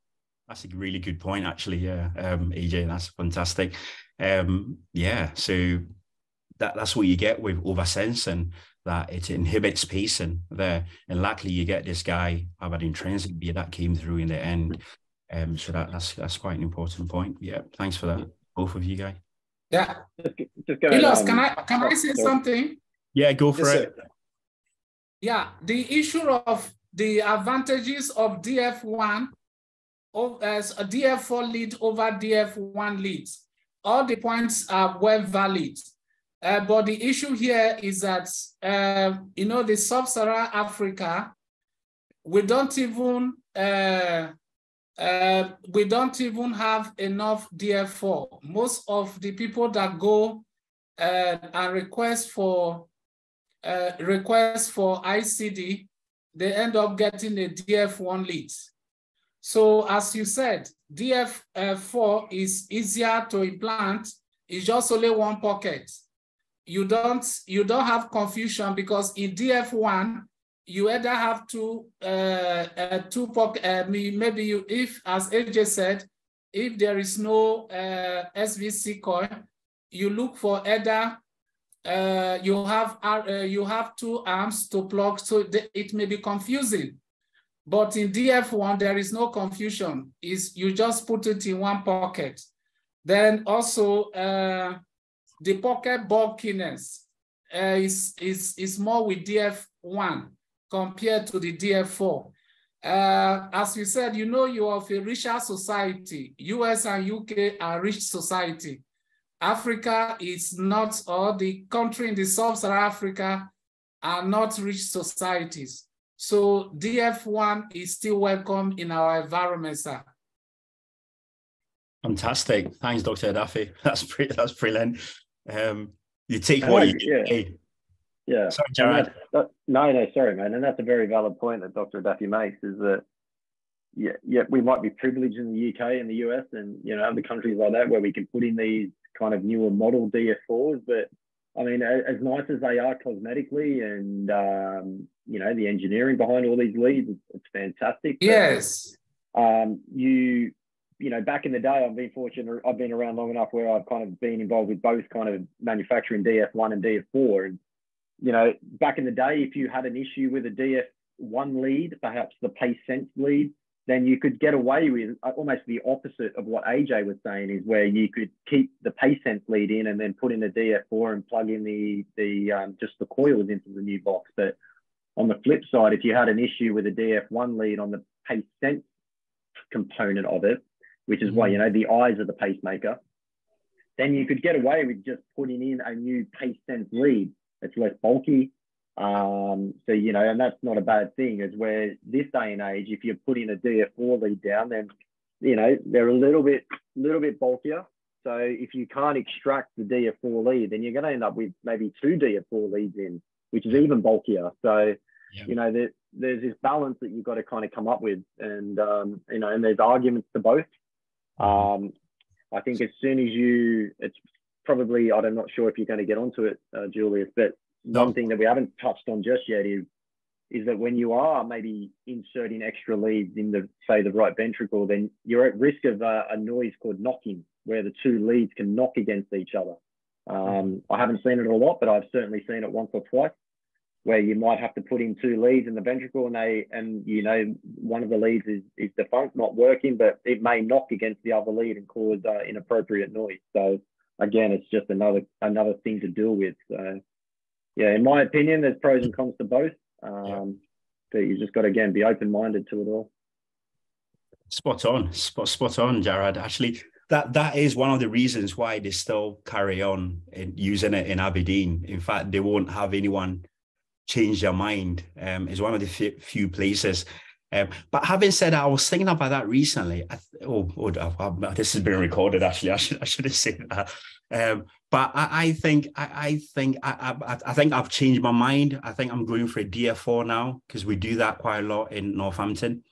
That's a really good point, actually. Yeah, um, AJ, that's fantastic. Um, yeah, so that, that's what you get with oversensing that it inhibits pacing there. And luckily, you get this guy have an intrinsic beat that came through in the end. Um, so that, that's that's quite an important point. Yeah, thanks for that, both of you guys. Yeah, just, just go Milos, um, can I can I say something? Yeah, go for yes, it. Sir. Yeah, the issue of the advantages of DF1 as a DF4 lead over DF1 leads. All the points are well valid. Uh, but the issue here is that, uh, you know, the sub-Saharan Africa, we don't even, uh, uh we don't even have enough DF4. Most of the people that go uh, and request for uh, request for ICD, they end up getting a DF1 lead. So as you said, DF4 is easier to implant. It's just only one pocket. You don't, you don't have confusion because in DF1, you either have two, uh, uh, two pocket, uh, maybe you, if, as AJ said, if there is no uh, SVC coil, you look for either uh, you have uh, you have two arms to plug, so it may be confusing. But in DF1, there is no confusion. Is you just put it in one pocket. Then also uh, the pocket bulkiness uh, is, is, is more with DF1 compared to the DF4. Uh, as you said, you know you are of a richer society. US and UK are rich society. Africa is not, or the country in the sub-Saharan Africa are not rich societies. So DF1 is still welcome in our environment, sir. Fantastic. Thanks, Dr. Adafi. [LAUGHS] That's pretty, that's brilliant. Um, you take what you yeah. Yeah. Sorry, Jared. That, no, no, sorry, man. And that's a very valid point that Dr. Adafi makes is that, yeah, yeah, we might be privileged in the UK and the US and, you know, other countries like that where we can put in these kind of newer model DF4s. But I mean, as nice as they are cosmetically and, um, you know the engineering behind all these leads. It's, it's fantastic. Yes. Um, you you know, back in the day, I've been fortunate. I've been around long enough where I've kind of been involved with both kind of manufacturing DF1 and DF4. And you know, back in the day, if you had an issue with a DF1 lead, perhaps the pace sense lead, then you could get away with almost the opposite of what AJ was saying, is where you could keep the pace sense lead in and then put in a DF4 and plug in the the um, just the coils into the new box. But on the flip side, if you had an issue with a DF1 lead on the pace sense component of it, which is why, mm-hmm. you know, the eyes of the pacemaker, then you could get away with just putting in a new pace sense lead. It's less bulky. Um, so, you know, and that's not a bad thing, is where this day and age, if you're putting a DF4 lead down, then, you know, they're a little bit, little bit bulkier. So if you can't extract the DF4 lead, then you're going to end up with maybe two DF4 leads in, which is even bulkier. So, yeah. you know, there, there's this balance that you've got to kind of come up with. And, um, you know, and there's arguments to both. Um, I think as soon as you, it's probably, I'm not sure if you're going to get onto it, uh, Julius, but no. one thing that we haven't touched on just yet is, is that when you are maybe inserting extra leads in the, say, the right ventricle, then you're at risk of uh, a noise called knocking, where the two leads can knock against each other. Um, I haven't seen it a lot, but I've certainly seen it once or twice where you might have to put in two leads in the ventricle and they and you know one of the leads is, is defunct not working but it may knock against the other lead and cause uh, inappropriate noise so again it's just another another thing to deal with so yeah in my opinion there's pros and cons to both um, yeah. but you just got to again be open-minded to it all spot on spot, spot on jared actually that that is one of the reasons why they still carry on in using it in aberdeen in fact they won't have anyone change their mind. Um, is one of the few places. Um, but having said that, I was thinking about that recently. I, oh, oh, [LAUGHS] this has been recorded. Actually, I should I should have said that. Um, but I, think I, think I, I, think I've changed my mind. I think I'm going for a DF4 now because we do that quite a lot in Northampton.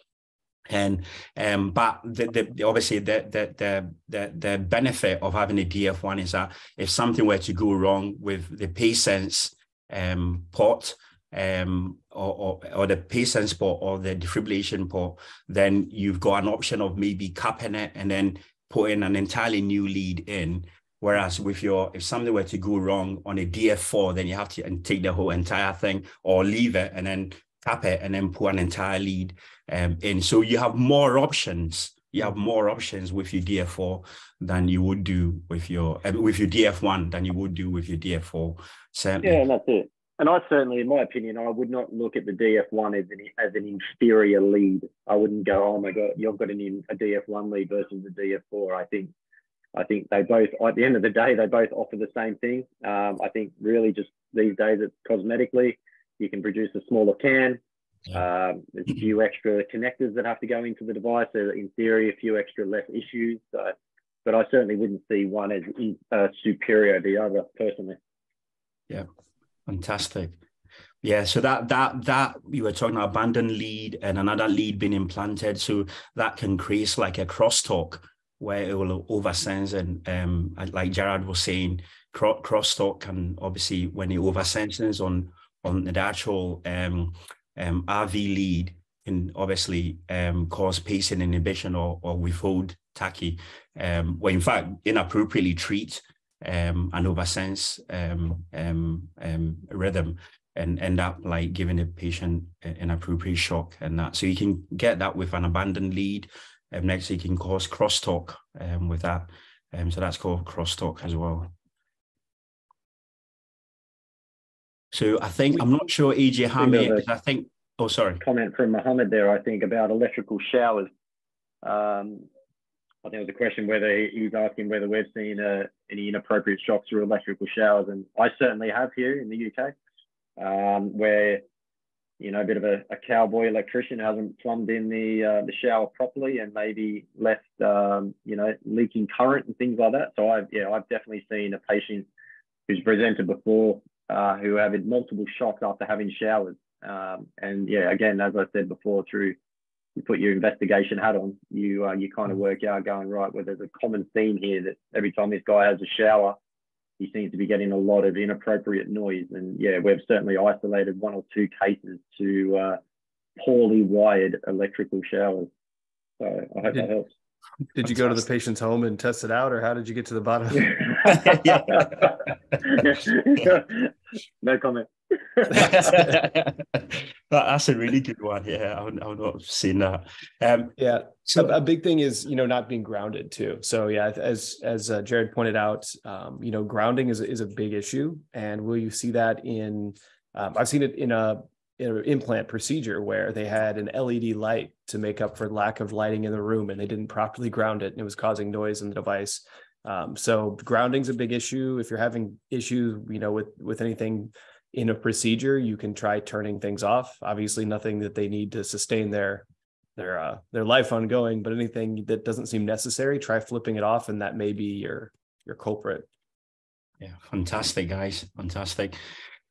And um, but the, the obviously the, the the the benefit of having a DF1 is that if something were to go wrong with the patient's um, port um, or, or, or the patient port or the defibrillation port, then you've got an option of maybe capping it and then putting an entirely new lead in. Whereas with your, if something were to go wrong on a DF4, then you have to take the whole entire thing or leave it and then cap it and then put an entire lead um, in. So you have more options. You have more options with your DF4 than you would do with your uh, with your DF1 than you would do with your DF4. Certainly. Yeah, that's it. And I certainly, in my opinion, I would not look at the DF1 as an as an inferior lead. I wouldn't go, oh my god, you've got an, a DF1 lead versus a DF4. I think, I think they both, at the end of the day, they both offer the same thing. Um, I think really just these days, it's cosmetically, you can produce a smaller can. Um, there's a few extra connectors that have to go into the device. So in theory, a few extra less issues. So, but I certainly wouldn't see one as uh, superior to the other personally. Yeah. Fantastic. Yeah, so that that that you were talking about abandoned lead and another lead being implanted, so that can create like a crosstalk where it will oversense and um, like Jared was saying, crosstalk can obviously when it oversenses on on the actual um, um, RV lead can obviously um, cause pacing inhibition or, or withhold tachy, um, well, in fact, inappropriately treat um, and oversense um, um, um, rhythm and end up like giving the patient an appropriate shock and that. So you can get that with an abandoned lead. Um, next, you can cause crosstalk um, with that. Um, so that's called crosstalk as well. So I think I'm not sure AJ Hamid. I think. Oh, sorry. Comment from Mohammed there. I think about electrical showers. Um, I think it was a question whether he was asking whether we've seen uh, any inappropriate shocks or electrical showers, and I certainly have here in the UK, um, where you know a bit of a, a, cowboy electrician hasn't plumbed in the uh, the shower properly and maybe left um, you know leaking current and things like that. So I've yeah I've definitely seen a patient who's presented before uh, who have had multiple shocks after having showers, um, and yeah again as I said before through you put your investigation hat on, you uh, you kind of mm. work out going right where there's a common theme here that every time this guy has a shower, he seems to be getting a lot of inappropriate noise. And yeah, we've certainly isolated one or two cases to uh, poorly wired electrical showers. So I hope did, that helps. Did you go to the patient's home and test it out, or how did you get to the bottom? [LAUGHS] [LAUGHS] no comment. [LAUGHS] that's a really good one. Yeah, I've, not seen that. Um, yeah, so a, a, big thing is you know not being grounded too. So yeah, as as uh, Jared pointed out, um, you know grounding is is a big issue, and will you see that in? Um, I've seen it in a in an implant procedure where they had an LED light to make up for lack of lighting in the room, and they didn't properly ground it, and it was causing noise in the device. Um, so grounding's a big issue. If you're having issues, you know, with with anything in a procedure, you can try turning things off. Obviously, nothing that they need to sustain their their uh, their life ongoing, but anything that doesn't seem necessary, try flipping it off, and that may be your your culprit. Yeah, fantastic, guys, fantastic.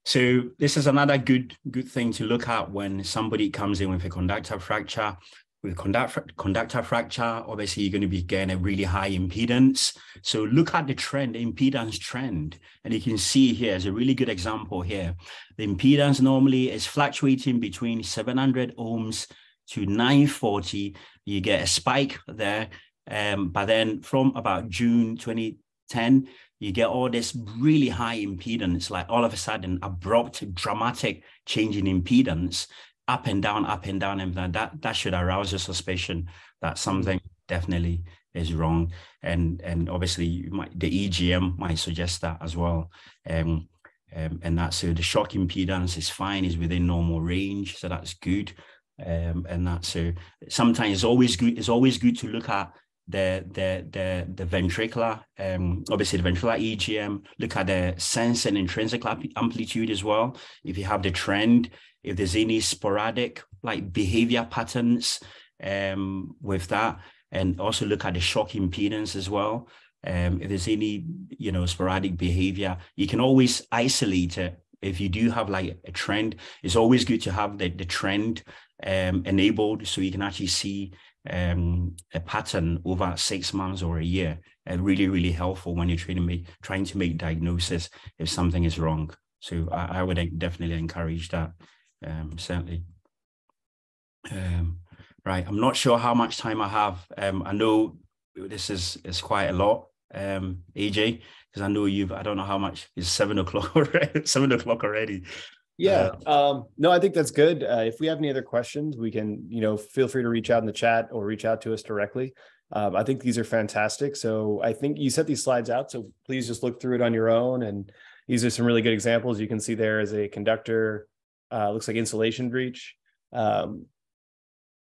So this is another good good thing to look at when somebody comes in with a conductor fracture with conduct, conductor fracture, obviously you're going to be getting a really high impedance. So look at the trend, the impedance trend. And you can see here is a really good example here. The impedance normally is fluctuating between 700 ohms to 940. You get a spike there. Um, but then from about June 2010, you get all this really high impedance, like all of a sudden abrupt, dramatic change in impedance up and down, up and down, and that that should arouse your suspicion that something definitely is wrong. And and obviously, might, the EGM might suggest that as well. Um, um, and that's so the shock impedance is fine, is within normal range, so that's good. Um, and that's so sometimes it's always good. It's always good to look at the the the the ventricular, um, obviously the ventricular EGM. Look at the sense and intrinsic amplitude as well. If you have the trend, if there's any sporadic like behavior patterns um, with that, and also look at the shock impedance as well. Um, if there's any, you know, sporadic behavior, you can always isolate it. If you do have like a trend, it's always good to have the, the trend um, enabled so you can actually see um, a pattern over six months or a year. Uh, really, really helpful when you're trying to make trying to make diagnosis if something is wrong. So I, I would definitely encourage that um, certainly. Um, right, I'm not sure how much time I have. Um, I know this is is quite a lot, um, AJ, because I know you've. I don't know how much. It's seven o'clock [LAUGHS] already. seven o'clock already. Yeah. Uh, um, no, I think that's good. Uh, if we have any other questions, we can, you know, feel free to reach out in the chat or reach out to us directly. Um, I think these are fantastic. So I think you set these slides out. So please just look through it on your own. And these are some really good examples. You can see there as a conductor uh, looks like insulation breach. Um,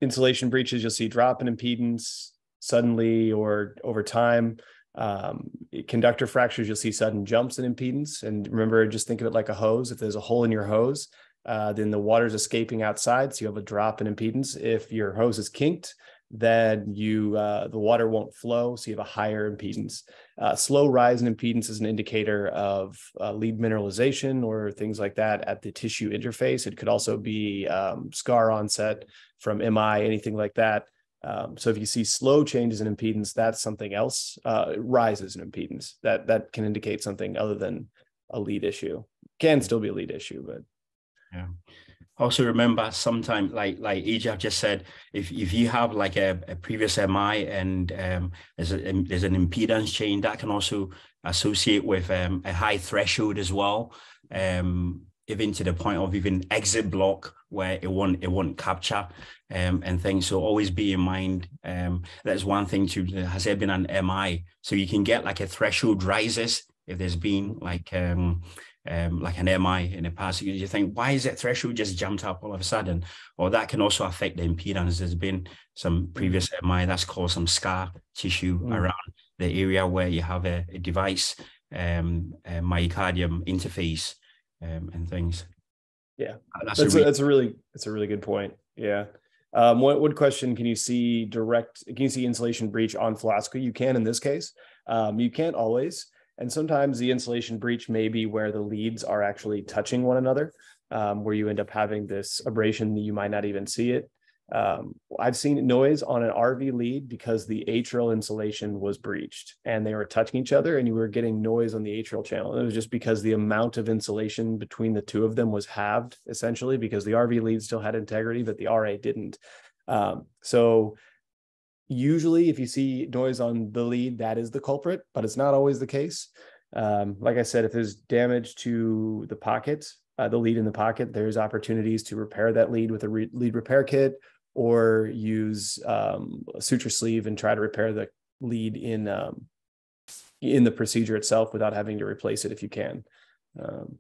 insulation breaches, you'll see drop in impedance suddenly or over time. Um, conductor fractures, you'll see sudden jumps in impedance. And remember, just think of it like a hose. If there's a hole in your hose, uh, then the water's escaping outside, so you have a drop in impedance. If your hose is kinked, then you uh, the water won't flow, so you have a higher impedance. Uh, slow rise in impedance is an indicator of uh, lead mineralization or things like that at the tissue interface. It could also be um, scar onset from MI, anything like that. Um, so if you see slow changes in impedance, that's something else. Uh, rises in impedance that that can indicate something other than a lead issue. Can still be a lead issue, but yeah also remember sometimes like like AJ just said if if you have like a, a previous mi and um, there's a there's an impedance change that can also associate with um, a high threshold as well um, even to the point of even exit block where it won't it won't capture um, and things so always be in mind um, that's one thing to has there been an mi so you can get like a threshold rises if there's been like um, um, like an MI in the past, you, you think, why is that threshold just jumped up all of a sudden? Or that can also affect the impedance. There's been some previous MI that's caused some scar tissue mm. around the area where you have a, a device, um, a myocardium interface um, and things. Yeah, uh, that's, that's, a, re- that's a really, that's a really good point. Yeah. Um, what, what question can you see direct? Can you see insulation breach on fluoroscopy? You can in this case. Um, you can't always. And sometimes the insulation breach may be where the leads are actually touching one another, um, where you end up having this abrasion that you might not even see it. Um, I've seen noise on an RV lead because the atrial insulation was breached and they were touching each other and you were getting noise on the atrial channel. And it was just because the amount of insulation between the two of them was halved essentially because the RV lead still had integrity, but the RA didn't. Um, so usually if you see noise on the lead, that is the culprit, but it's not always the case. Um, like I said, if there's damage to the pocket, uh, the lead in the pocket, there's opportunities to repair that lead with a re- lead repair kit or use um, a suture sleeve and try to repair the lead in um, in the procedure itself without having to replace it if you can. Um,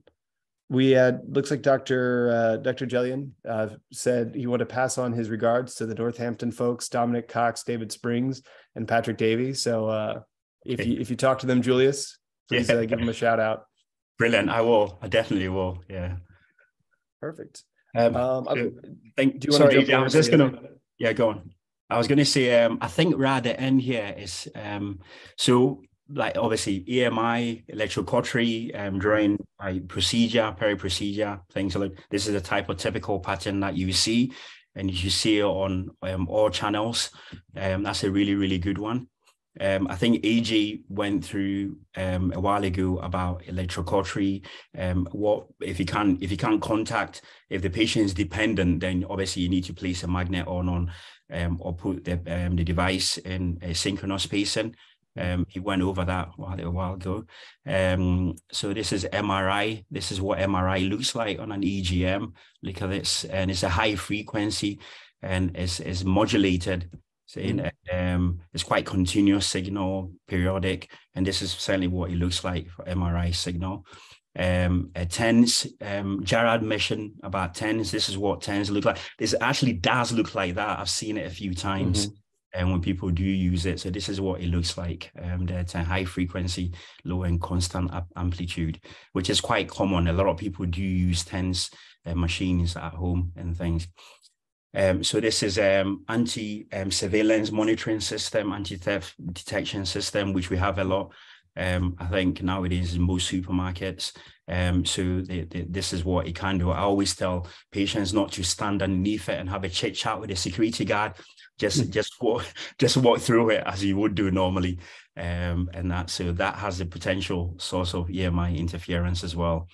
we had looks like Dr. Uh, Dr. Jellian uh, said he wanted to pass on his regards to the Northampton folks, Dominic Cox, David Springs, and Patrick Davies. So uh, if you if you talk to them, Julius, please yeah. Uh, give them a shout out. Brilliant. I will. I definitely will. Yeah. Perfect. Um, um I, think, do you sorry, want to I was just gonna yeah, go on. I was gonna say um I think right at end here is um so like obviously EMI, electrocautery, um, during like procedure, peri-procedure, things like this is a type of typical pattern that you see and you see it on um, all channels. Um, that's a really, really good one. Um, I think AJ went through um, a while ago about electrocautery. Um, what if you can't if you can't contact if the patient is dependent, then obviously you need to place a magnet on on um, or put the um, the device in asynchronous pacing. Um, he went over that a while ago. Um, so this is MRI. This is what MRI looks like on an EGM. Look at this, and it's a high frequency, and it's modulated saying mm. um, it's quite continuous signal, periodic, and this is certainly what it looks like for MRI signal. Um, uh, TENS, um, Jared mentioned about TENS. This is what TENS look like. This actually does look like that. I've seen it a few times. Mm-hmm. And when people do use it, so this is what it looks like. Um, that's a high frequency, low and constant amplitude, which is quite common. A lot of people do use TENS uh, machines at home and things. Um, so this is um, anti-surveillance um, monitoring system, anti-theft detection system, which we have a lot. Um, I think nowadays in most supermarkets. Um, so they, they, this is what it can do. I always tell patients not to stand underneath it and have a chit chat with the security guard. Just mm. just walk [LAUGHS] just walk through it as you would do normally. Um, and that so that has the potential source of EMI interference as well.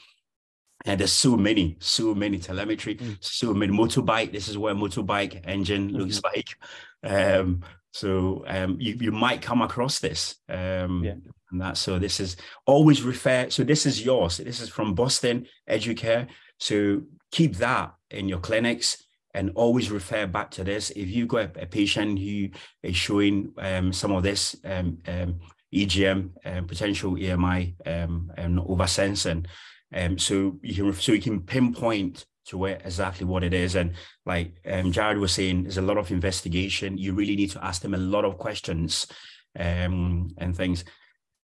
And there's so many, so many telemetry, mm. so many motorbike. This is what a motorbike engine mm-hmm. looks like. Um, so um, you, you might come across this. Um, yeah. And that so this is always refer. So this is yours. This is from Boston Educare. So keep that in your clinics and always refer back to this. If you've got a, a patient who is showing um, some of this um, um, EGM, um, potential EMI, um, and oversensing, um, so you can so you can pinpoint to where exactly what it is. And like um, Jared was saying, there's a lot of investigation. You really need to ask them a lot of questions um, and things.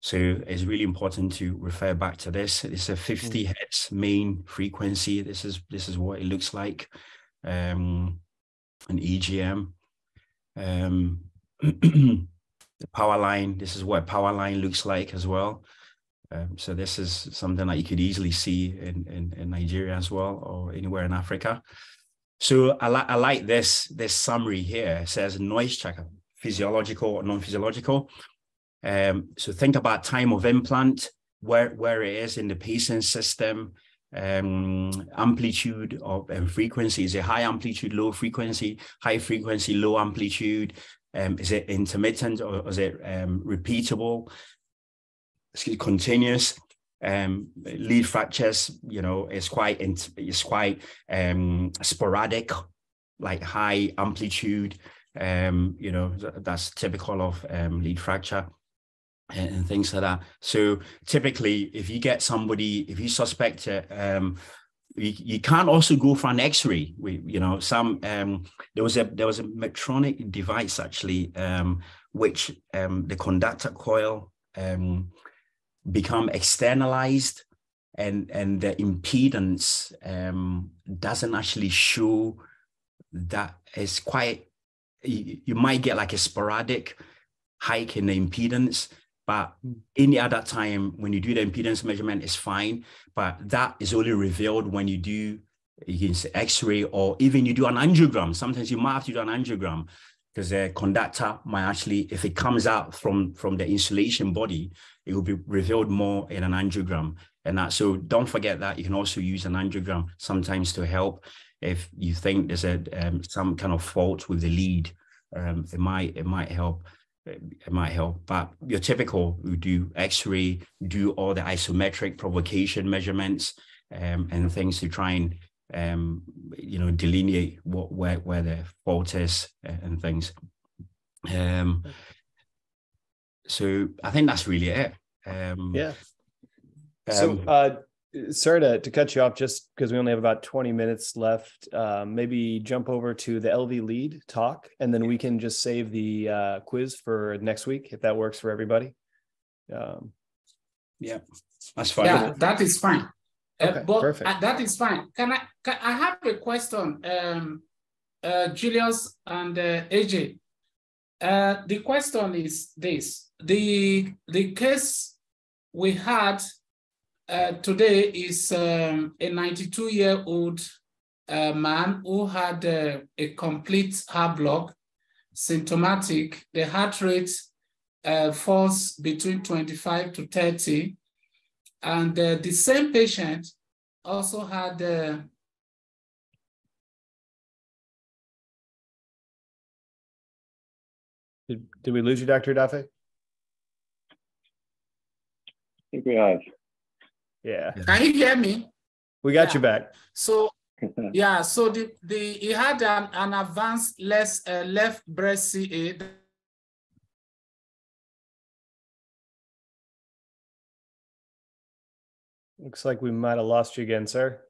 So it's really important to refer back to this. It's a 50 mm. hertz main frequency. This is this is what it looks like. Um, an EGM. Um, [CLEARS THROAT] the power line. This is what power line looks like as well. Um, so this is something that you could easily see in, in, in Nigeria as well, or anywhere in Africa. So I, like I like this, this summary here. It says noise checker, physiological or non-physiological. Um, so think about time of implant, where, where it is in the pacing system, um, amplitude of and frequency. Is it high amplitude, low frequency, high frequency, low amplitude? Um, is it intermittent or is it um, repeatable? Excuse continuous um, lead fractures, you know, it's quite it's quite um, sporadic, like high amplitude. Um, you know, that's typical of um, lead fracture and, things like that. So typically, if you get somebody, if you suspect it, um, you, you can't also go for an X-ray. We, you know, some um, there was a there was a Medtronic device actually, um, which um, the conductor coil um, become externalized and and the impedance um, doesn't actually show that it's quite you, you, might get like a sporadic hike in the impedance but any other time when you do the impedance measurement is fine but that is only revealed when you do you can say X-ray, or even you do an angiogram. Sometimes you might have to do an angiogram because the conductor might actually, if it comes out from from the insulation body, it will be revealed more in an angiogram. And that so don't forget that you can also use an angiogram sometimes to help if you think there's a um, some kind of fault with the lead. Um, it might it might help it might help. But your typical, we do X-ray, do all the isometric provocation measurements um, and things to try and um, you know delineate what where where the fault is and things. Um, so I think that's really it. Um, yeah. So um, uh, sorry to, to cut you off just because we only have about 20 minutes left. Uh, maybe jump over to the LV lead talk, and then we can just save the uh, quiz for next week if that works for everybody. Um, yeah, that's fine. Yeah, that is fine. Uh, but perfect. Uh, that is fine. Can I? Can, I have a question, um, uh, Julius and AJ. the question is this: the the case we had uh, today is um, a 92 year old uh, man who had uh, a complete heart block, symptomatic. The heart rate uh, falls between 25 to 30. And uh, the same patient also had uh, did, did we lose you, Dr. Dafe? I think we have. Yeah. Can you hear me? We got yeah. you back. So [LAUGHS] yeah, so the the he had an, an advanced less uh, left breast CA. Looks like we might have lost you again, sir.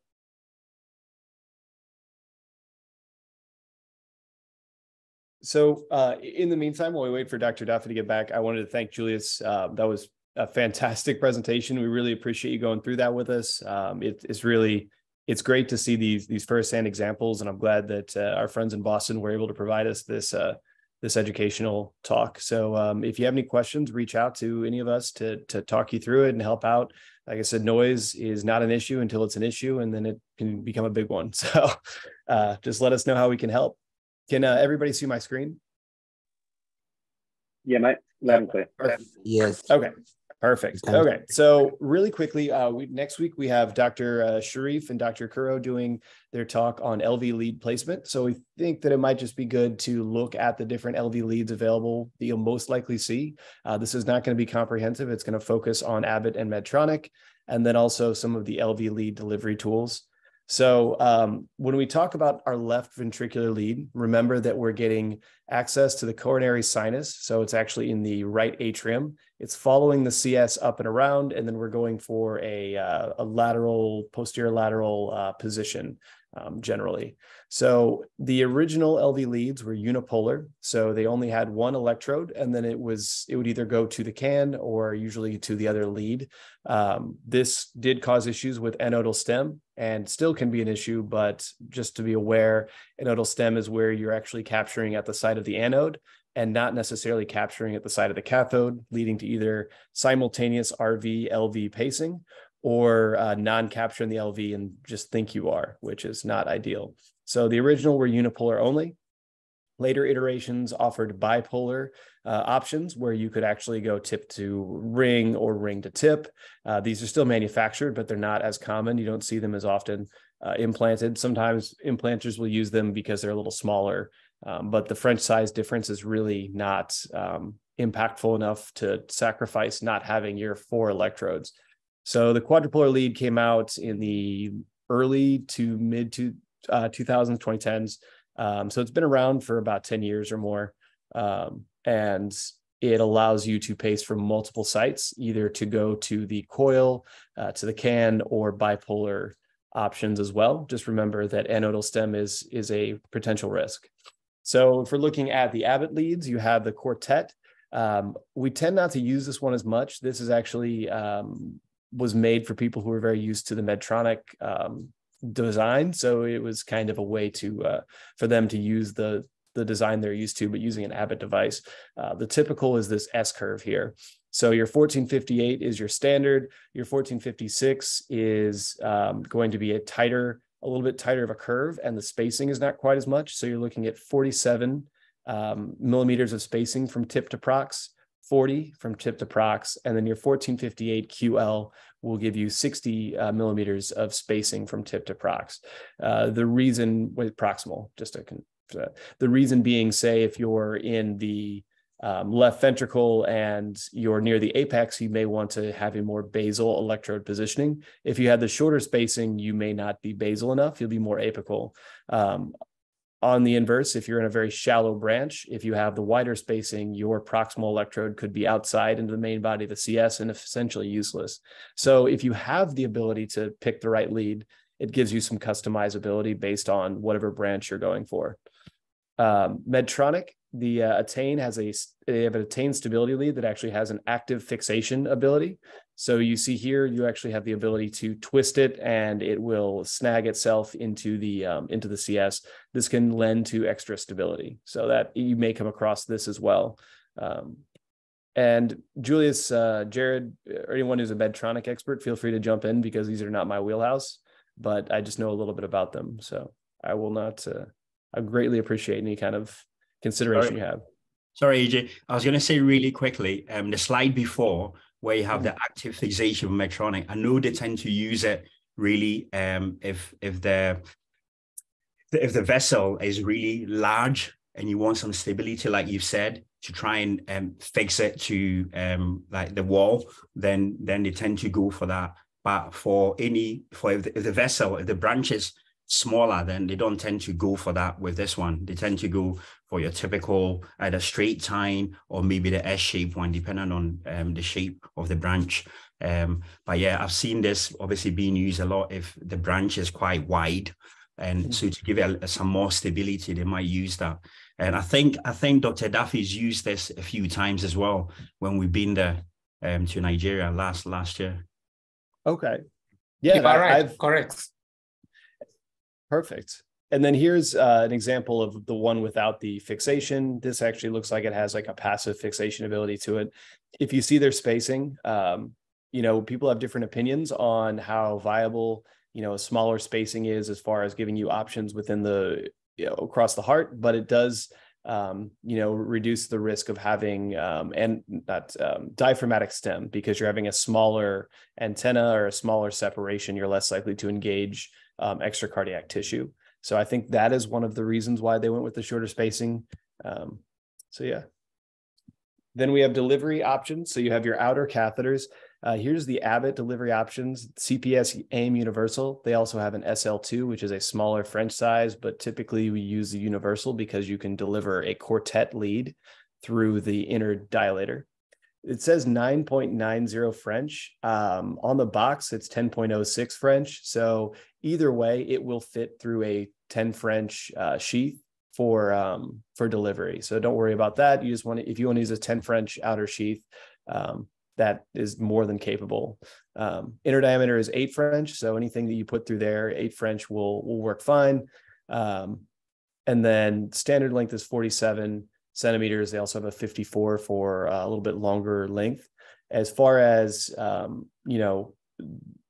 So uh, in the meantime, while we wait for Dr. Duffy to get back, I wanted to thank Julius. Uh, that was a fantastic [LAUGHS] presentation. We really appreciate you going through that with us. Um, it, it's really it's great to see these these firsthand examples, and I'm glad that uh, our friends in Boston were able to provide us this uh, this educational talk. So um, if you have any questions, reach out to any of us to to talk you through it and help out. Like I said, noise is not an issue until it's an issue, and then it can become a big one. [LAUGHS] So uh, just let us know how we can help. Can uh, everybody see my screen? Yeah, mate. Loud and clear. Yes. Okay. Perfect. Okay. So really quickly, uh, we, next week we have Dr. Uh, Sharif and Dr. Kuro doing their talk on LV lead placement. So we think that it might just be good to look at the different LV leads available that you'll most likely see. Uh, this is not going to be comprehensive. It's going to focus on Abbott and Medtronic, and then also some of the LV lead delivery tools. So um, when we talk about our left ventricular lead, remember that we're getting access to the coronary sinus. So it's actually in the right atrium. It's following the CS up and around, and then we're going for a, uh, a lateral, posterior lateral uh, position um, generally. So the original LV leads were unipolar. So they only had one electrode, and then it was it would either go to the can or usually to the other lead. Um, this did cause issues with anodal stim and still can be an issue, but just to be aware, anodal stim is where you're actually capturing at the site of the anode and not necessarily capturing at the side of the cathode, leading to either simultaneous RV LV pacing or uh, non-capture in the LV and just think you are, which is not ideal. So the original were unipolar only. Later iterations offered bipolar uh, options where you could actually go tip to ring or ring to tip. Uh, these are still manufactured, but they're not as common. You don't see them as often uh, implanted. Sometimes implanters will use them because they're a little smaller, um, but the French size difference is really not um, impactful enough to sacrifice not having your four electrodes. So the quadrupolar lead came out in the early to mid to uh, 2000s, 2010s. Um, so it's been around for about 10 years or more. Um, and it allows you to pace from multiple sites, either to go to the coil, uh, to the can, or bipolar options as well. Just remember that anodal stim is, is a potential risk. So if we're looking at the Abbott leads, you have the Quartet. Um, we tend not to use this one as much. This is actually um, was made for people who are very used to the Medtronic um, design. So it was kind of a way to uh, for them to use the the design they're used to, but using an Abbott device. Uh, the typical is this S curve here. So your 1458 is your standard. Your 1456 is um, going to be a tighter a little bit tighter of a curve and the spacing is not quite as much. So you're looking at 47 um, millimeters of spacing from tip to prox, 40 from tip to prox, and then your 1458 QL will give you 60 uh, millimeters of spacing from tip to prox. Uh, the reason with proximal, just to uh, the reason being, say, if you're in the um, left ventricle and you're near the apex, you may want to have a more basal electrode positioning. If you had the shorter spacing, you may not be basal enough. You'll be more apical. Um, on the inverse, if you're in a very shallow branch, if you have the wider spacing, your proximal electrode could be outside into the main body of the CS and essentially useless. So if you have the ability to pick the right lead, it gives you some customizability based on whatever branch you're going for. Um, Medtronic the uh, attain has a they have an attain stability lead that actually has an active fixation ability so you see here you actually have the ability to twist it and it will snag itself into the um, into the cs this can lend to extra stability so that you may come across this as well um, and julius uh, jared or anyone who's a medtronic expert feel free to jump in because these are not my wheelhouse but i just know a little bit about them so i will not uh, i greatly appreciate any kind of consideration Sorry. you have. Sorry, AJ. I was going to say really quickly, um, the slide before where you have the active fixation of Medtronic, I know they tend to use it really um, if if the if the vessel is really large and you want some stability, like you've said, to try and um, fix it to um, like the wall, then then they tend to go for that. But for any for if the, if the vessel, if the branches smaller, then they don't tend to go for that with this one. They tend to go for your typical either straight tine or maybe the S-shaped one, depending on um, the shape of the branch. Um, but yeah, I've seen this obviously being used a lot if the branch is quite wide. And mm-hmm. so to give it a, some more stability, they might use that. And I think I think Dr. Duffy's used this a few times as well when we've been there um, to Nigeria last last year. Okay. Yeah, right. I've, correct. Perfect. And then here's uh, an example of the one without the fixation. This actually looks like it has like a passive fixation ability to it. If you see their spacing, um, you know, people have different opinions on how viable, you know, a smaller spacing is as far as giving you options within the, you know, across the heart, but it does, um, you know, reduce the risk of having um, and not um, diaphragmatic stim because you're having a smaller antenna or a smaller separation. You're less likely to engage um, extracardiac tissue. So I think that is one of the reasons why they went with the shorter spacing. Um, so yeah. Then we have delivery options. So you have your outer catheters. Uh, here's the Abbott delivery options, CPS AIM Universal. They also have an SL2, which is a smaller French size, but typically we use the Universal because you can deliver a quartet lead through the inner dilator it says 9.90 French. Um, on the box, it's 10.06 French. So either way, it will fit through a 10 French uh, sheath for um, for delivery. So don't worry about that. You just want to, if you want to use a 10 French outer sheath, um, that is more than capable. Um, inner diameter is eight French. So anything that you put through there, eight French will will work fine. Um, and then standard length is 47 centimeters. They also have a 54 for uh, a little bit longer length. As far as um, you know,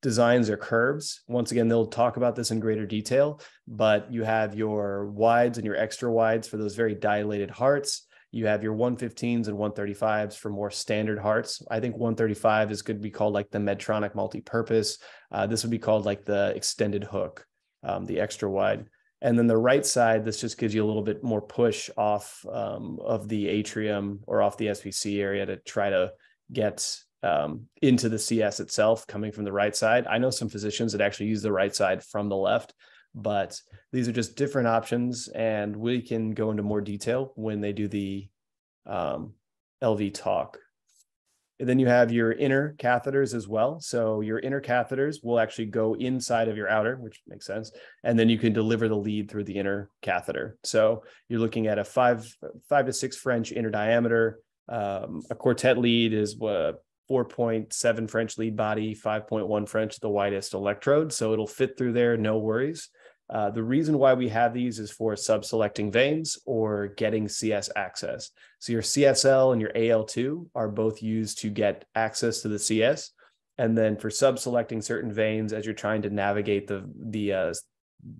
designs or curves. Once again, they'll talk about this in greater detail. But you have your wides and your extra wides for those very dilated hearts. You have your 115s and 135s for more standard hearts. I think 135 is going to be called like the Medtronic multi-purpose. Uh, this would be called like the extended hook, um, the extra wide. And then the right side, this just gives you a little bit more push off um, of the atrium or off the SVC area to try to get um, into the CS itself coming from the right side. I know some physicians that actually use the right side from the left, but these are just different options. And we can go into more detail when they do the um, LV talk. And then you have your inner catheters as well. So your inner catheters will actually go inside of your outer, which makes sense. And then you can deliver the lead through the inner catheter. So you're looking at a five, five to six French inner diameter. Um, a quartet lead is what 4.7 French lead body, 5.1 French, the widest electrode. So it'll fit through there, no worries. Uh, the reason why we have these is for subselecting veins or getting CS access. So your CSL and your AL2 are both used to get access to the CS. And then for subselecting certain veins as you're trying to navigate the, the uh,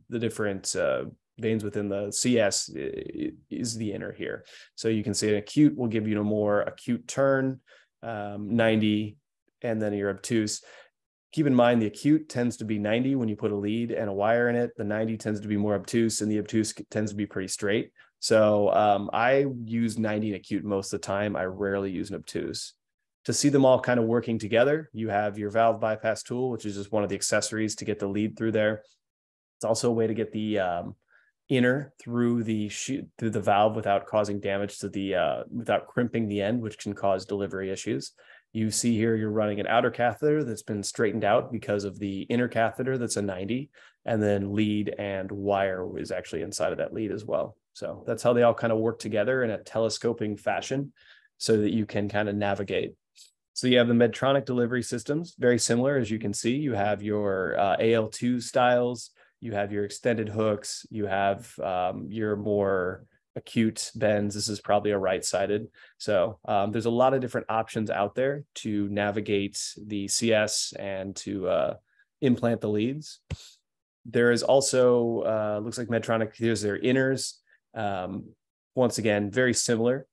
the different uh, veins within the CS is the inner here. So you can see an acute will give you a more acute turn, um, 90, and then your obtuse. Keep in mind the acute tends to be 90 when you put a lead and a wire in it. The 90 tends to be more obtuse, and the obtuse tends to be pretty straight. So um, I use 90 and acute most of the time. I rarely use an obtuse. To see them all kind of working together, you have your valve bypass tool, which is just one of the accessories to get the lead through there. It's also a way to get the um, inner through the through the valve without causing damage to the uh, without crimping the end, which can cause delivery issues. You see here you're running an outer catheter that's been straightened out because of the inner catheter that's a 90, and then lead and wire is actually inside of that lead as well. So that's how they all kind of work together in a telescoping fashion so that you can kind of navigate. So you have the Medtronic delivery systems, very similar as you can see. You have your uh, AL2 styles, you have your extended hooks, you have um, your more acute bends. This is probably a right sided. So um, there's a lot of different options out there to navigate the CS and to uh, implant the leads. There is also, uh, looks like Medtronic, here's their inners. Um, once again, very similar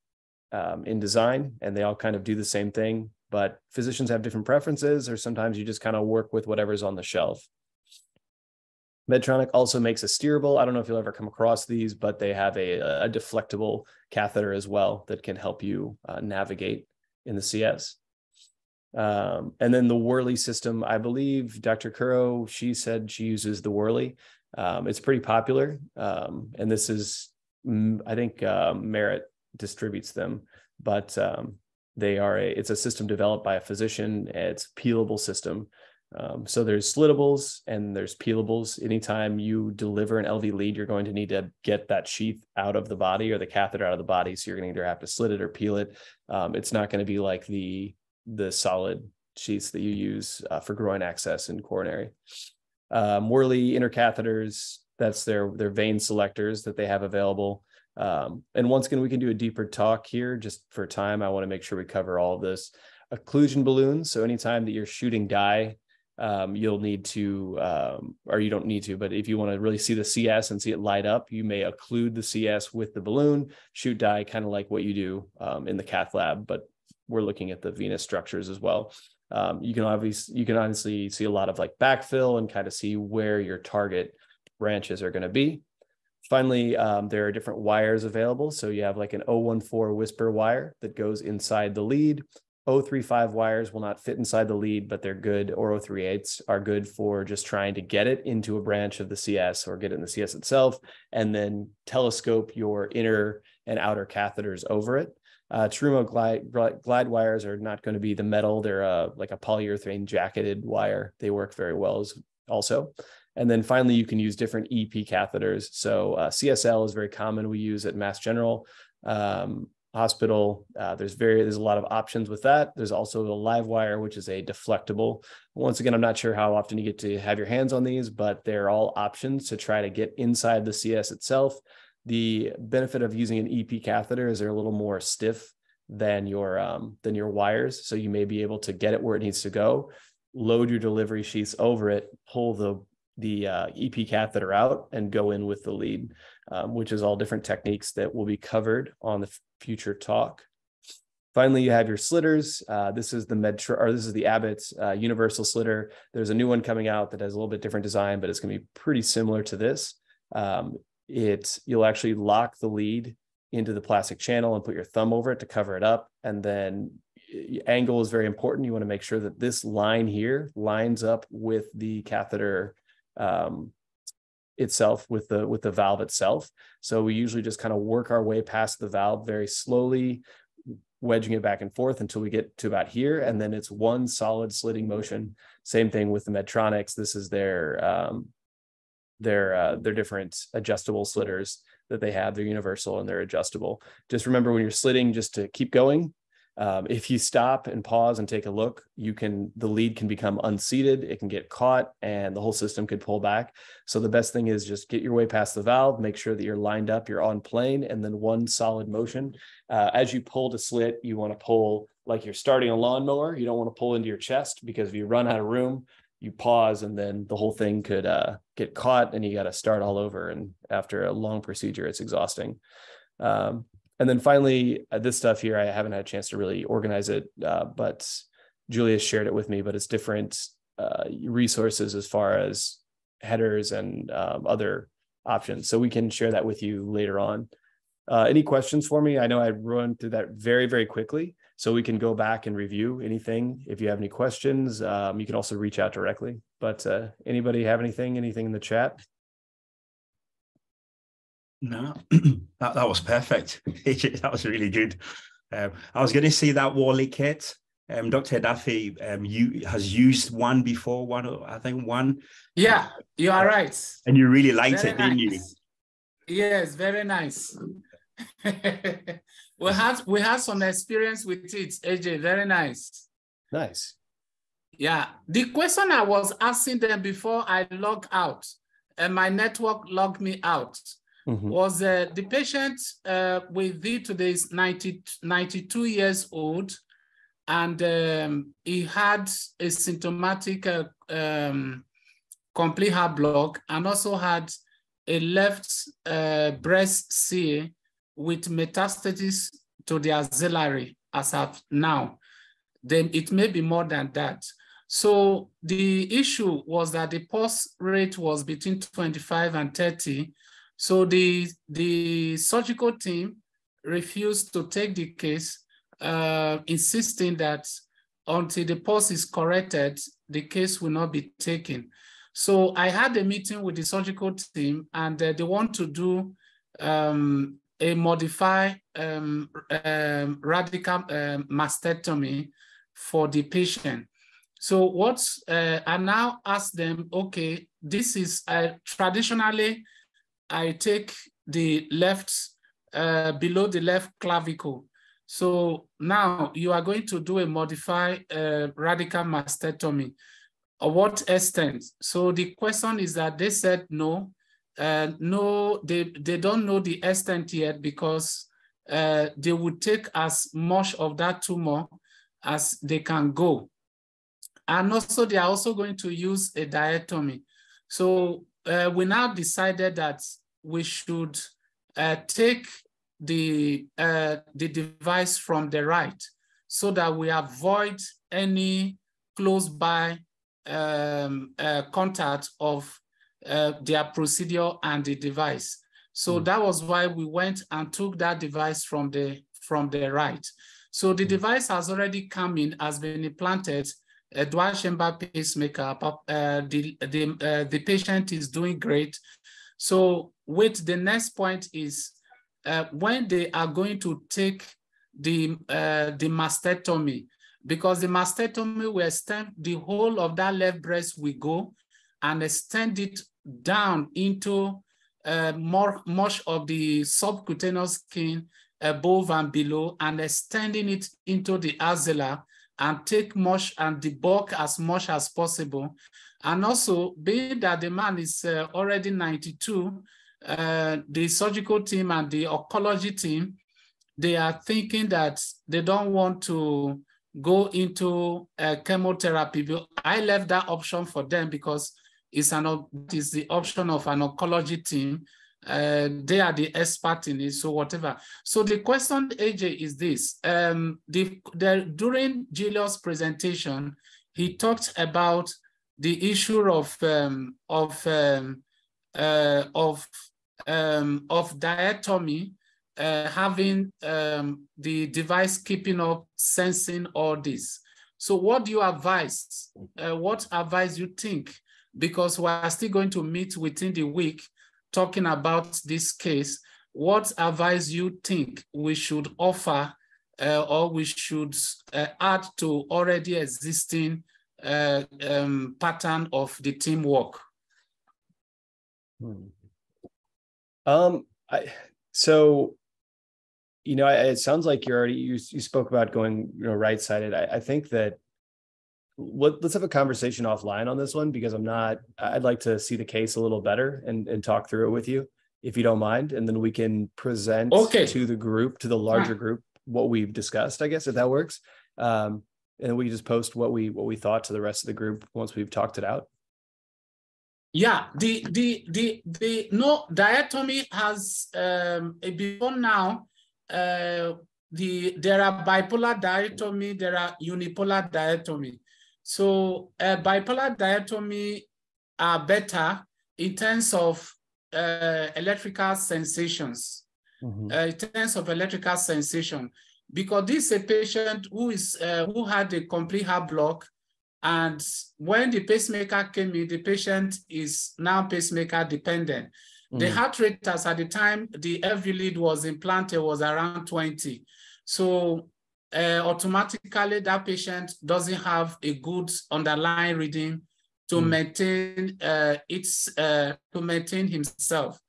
um, in design, and they all kind of do the same thing. But physicians have different preferences, or sometimes you just kind of work with whatever's on the shelf. Medtronic also makes a steerable. I don't know if you'll ever come across these, but they have a, a deflectable catheter as well that can help you uh, navigate in the CS. Um, and then the Worley system, I believe Dr. Kuro, she said she uses the Worley. Um, it's pretty popular. Um, and this is, mm, I think uh, Merit distributes them, but um, they are a, it's a system developed by a physician. It's a peelable system. Um, so there's slitables and there's peelables. Anytime you deliver an LV lead, you're going to need to get that sheath out of the body or the catheter out of the body. So you're going to either have to slit it or peel it. Um, it's not going to be like the the solid sheaths that you use uh, for groin access and coronary. Um, Worley intercatheters, that's their their vein selectors that they have available. Um, and once again, we can do a deeper talk here just for time. I want to make sure we cover all of this. Occlusion balloons. So anytime that you're shooting dye um, you'll need to, um, or you don't need to, but if you want to really see the CS and see it light up, you may occlude the CS with the balloon, shoot dye, kind of like what you do um, in the cath lab, but we're looking at the venous structures as well. Um, you can obviously you can honestly see a lot of like backfill and kind of see where your target branches are going to be. Finally, um, there are different wires available. So you have like an 014 whisper wire that goes inside the lead. 035 wires will not fit inside the lead, but they're good, or 038s are good for just trying to get it into a branch of the CS or get it in the CS itself, and then telescope your inner and outer catheters over it. Uh, glide, glide wires are not going to be the metal. They're uh, like a polyurethane jacketed wire. They work very well as also. And then finally, you can use different EP catheters. So uh, CSL is very common. We use at Mass General. Um, hospital. Uh, there's very there's a lot of options with that. There's also a live wire, which is a deflectable. Once again, I'm not sure how often you get to have your hands on these, but they're all options to try to get inside the CS itself. The benefit of using an EP catheter is they're a little more stiff than your um, than your wires, so you may be able to get it where it needs to go. Load your delivery sheaths over it, pull the the uh, EP catheter out, and go in with the lead um, which is all different techniques that will be covered on the future talk. Finally, you have your slitters. Uh, this is the Medtra, or this is the Abbott uh, Universal Slitter. There's a new one coming out that has a little bit different design, but it's going to be pretty similar to this. Um, it you'll actually lock the lead into the plastic channel and put your thumb over it to cover it up, and then angle is very important. You want to make sure that this line here lines up with the catheter um, itself with the with the valve itself. So we usually just kind of work our way past the valve very slowly wedging it back and forth until we get to about here. And then it's one solid slitting motion. Same thing with the medtronics. This is their um their uh, their different adjustable slitters that they have. They're universal and they're adjustable. Just remember when you're slitting just to keep going um, if you stop and pause and take a look, you can the lead can become unseated, it can get caught, and the whole system could pull back. So the best thing is just get your way past the valve, make sure that you're lined up, you're on plane, and then one solid motion. Uh, as you pull to slit, you want to pull like you're starting a lawnmower. You don't want to pull into your chest because if you run out of room, you pause and then the whole thing could uh, get caught and you got to start all over. And after a long procedure, it's exhausting. Um, and then finally, uh, this stuff here, I haven't had a chance to really organize it, uh, but Julia shared it with me. But it's different uh, resources as far as headers and um, other options. So we can share that with you later on. Uh, any questions for me? I know I run through that very, very quickly. So we can go back and review anything. If you have any questions, um, you can also reach out directly. But uh, anybody have anything, anything in the chat? No, [CLEARS THROAT] that, that was perfect. [LAUGHS] that was really good. Um, I was going to say that Worley kit. Um, Dr. Daffy um, you has used one before, one I think one. Yeah, you are right. And you really liked very it, nice. didn't you? Yes, very nice. [LAUGHS] we had we had some experience with it, AJ. Very nice. Nice. Yeah. The question I was asking them before I log out and my network logged me out mm-hmm. was uh, the patient uh, with V today is 90, 92 years old and um, he had a symptomatic uh, um, complete heart block and also had a left uh, breast CA with metastasis to the axillary as of now. Then it may be more than that. So the issue was that the pulse rate was between 25 and 30. So the, the surgical team refused to take the case, uh, insisting that until the pulse is corrected, the case will not be taken. So I had a meeting with the surgical team and uh, they want to do um, a modified um, um, radical um, mastectomy for the patient. So what uh, I now ask them, okay, this is uh, traditionally, I take the left, uh, below the left clavicle. So now you are going to do a modified uh, radical mastectomy Or what extent? So the question is that they said no, uh, no, they, they don't know the extent yet because uh, they would take as much of that tumor as they can go. And also they are also going to use a diathermy. So uh, we now decided that we should uh, take the, uh, the device from the right so that we avoid any close by um, uh, contact of uh, their procedure and the device. So mm. that was why we went and took that device from the from the right. So the mm. device has already come in, has been implanted, a dual chamber pacemaker. Uh, the the uh, the patient is doing great. So with the next point is uh, when they are going to take the uh, the mastectomy, because the mastectomy will extend the whole of that left breast we go and extend it down into uh, more much of the subcutaneous skin above and below and extending it into the axilla and take much and debulk as much as possible. And also being that the man is uh, already 92, uh, the surgical team and the oncology team, they are thinking that they don't want to go into chemotherapy. I left that option for them because it's an it's the option of an oncology team. Uh, they are the expert in it, so whatever. So the question, AJ, is this: um, the, the during Julius' presentation, he talked about the issue of um, of um, uh, of um, of diathermy uh, having um, the device keeping up, sensing all this. So what do you advise? Uh, what advice you think? Because we are still going to meet within the week talking about this case. What advice you think we should offer uh, or we should uh, add to already existing uh, um, pattern of the teamwork? Hmm. Um, I, so you know, it sounds like you're already you you spoke about going you know right sided. I, I think that let, let's have a conversation offline on this one because I'm not. I'd like to see the case a little better and and talk through it with you if you don't mind, and then we can present okay. to the group to the larger group what we've discussed. I guess if that works. Um, and we just post what we what we thought to the rest of the group once we've talked it out. Yeah, the the the the no diathermy has um before now uh the there are bipolar diathermy, there are unipolar diathermy. So uh, bipolar diathermy are better in terms of uh, electrical sensations. Mm-hmm. Uh, in terms of electrical sensation, because this is a patient who is uh, who had a complete heart block, and when the pacemaker came in, the patient is now pacemaker dependent. The heart rate as at the time the FV lead was implanted was around 20. So uh, automatically that patient doesn't have a good underlying reading to mm. maintain uh, its uh, to maintain himself.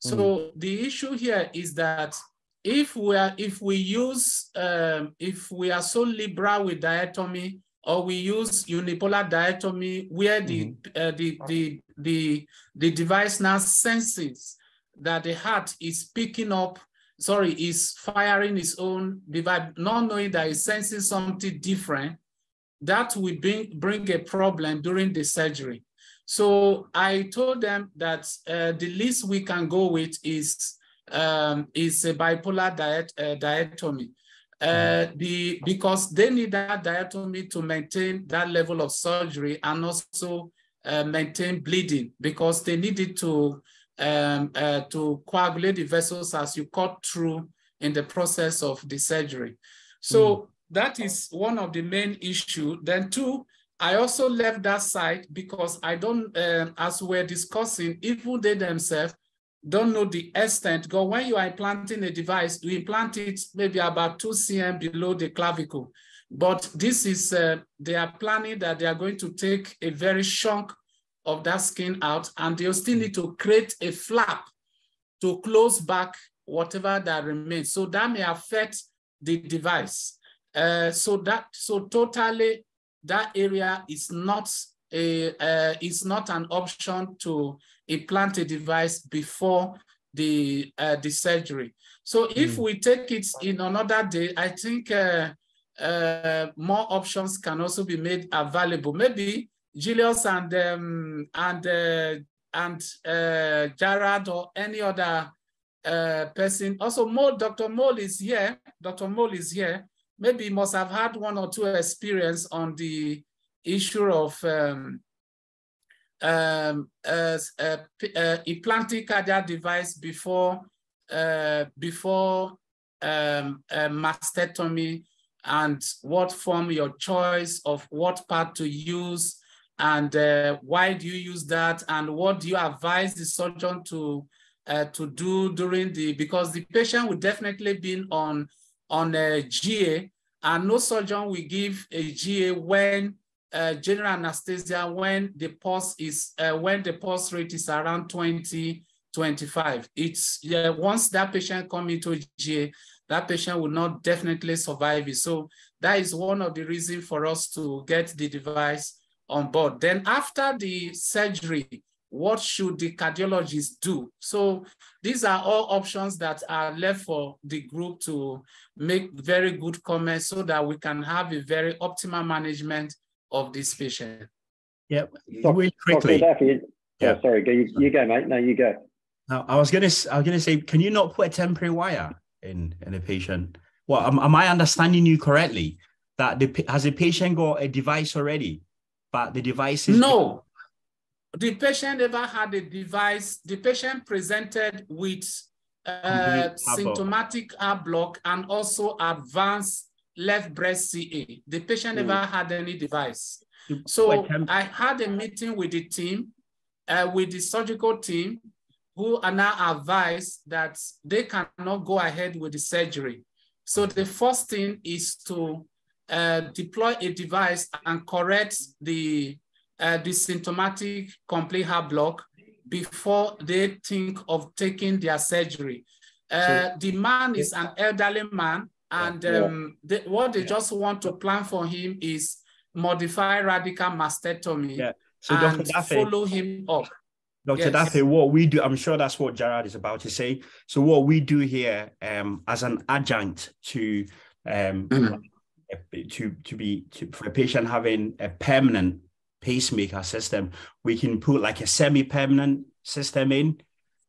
So mm. the issue here is that if we are if we use um, if we are so liberal with diathermy or we use unipolar diathermy where the mm -hmm. the, the the the device now senses that the heart is picking up sorry, is firing his own device, not knowing that it's sensing something different, that will bring, bring a problem during the surgery. So I told them that uh, the least we can go with is um, is a bipolar diet, uh, diathermy. Uh, the, because they need that diathermy to maintain that level of surgery and also uh, maintain bleeding because they need it to um, uh, to coagulate the vessels as you cut through in the process of the surgery. So mm. that is one of the main issue. Then two, I also left that side because I don't, um, as we're discussing, even they themselves don't know the extent. Because when you are implanting a device, you implant it maybe about two cm below the clavicle. But this is, uh, they are planning that they are going to take a very chunk of that skin out and you'll still need to create a flap to close back whatever that remains. So that may affect the device. Uh, so that so totally that area is not a uh, is not an option to implant a device before the uh, the surgery. So if mm. we take it in another day, I think uh, uh, more options can also be made available. Maybe Julius and um, and uh, and uh, Jared or any other uh, person. Also, Mo, Dr. Mole is here. Dr. Mole is here. Maybe he must have had one or two experience on the issue of um, um, uh, uh, uh, implanting cardiac device before uh, before um, mastectomy and what form your choice of what part to use and uh, why do you use that? And what do you advise the surgeon to uh, to do during the because the patient will definitely be on on a GA and no surgeon will give a GA when uh, general anesthesia when the pulse is uh, when the pulse rate is around 20 25 it's yeah, once that patient come into GA that patient will not definitely survive it. So that is one of the reasons for us to get the device on board. Then after the surgery, what should the cardiologist do? So these are all options that are left for the group to make very good comments so that we can have a very optimal management of this patient. Yeah, really quickly. Dr. yeah. Oh, sorry, you, you go, mate. No, you go. Now, I was gonna, I was gonna say, can you not put a temporary wire in in a patient? Well, am, am I understanding you correctly? That the has a patient got a device already but the device is no. The patient never had a device. The patient presented with uh, symptomatic heart block and also advanced left breast CA. The patient mm. never had any device. So I had a meeting with the team, uh, with the surgical team, who are now advised that they cannot go ahead with the surgery. So the first thing is to uh, deploy a device and correct the, uh, the symptomatic complete heart block before they think of taking their surgery. Uh, so, the man is an elderly man, and um, they, what they yeah. just want to plan for him is modify radical mastectomy yeah. so and Dr. follow him up. Dr. Yes. Daffy, what we do, I'm sure that's what Gerard is about to say. So what we do here um, as an adjunct to um, mm to to be to, for a patient having a permanent pacemaker system, we can put like a semi-permanent system in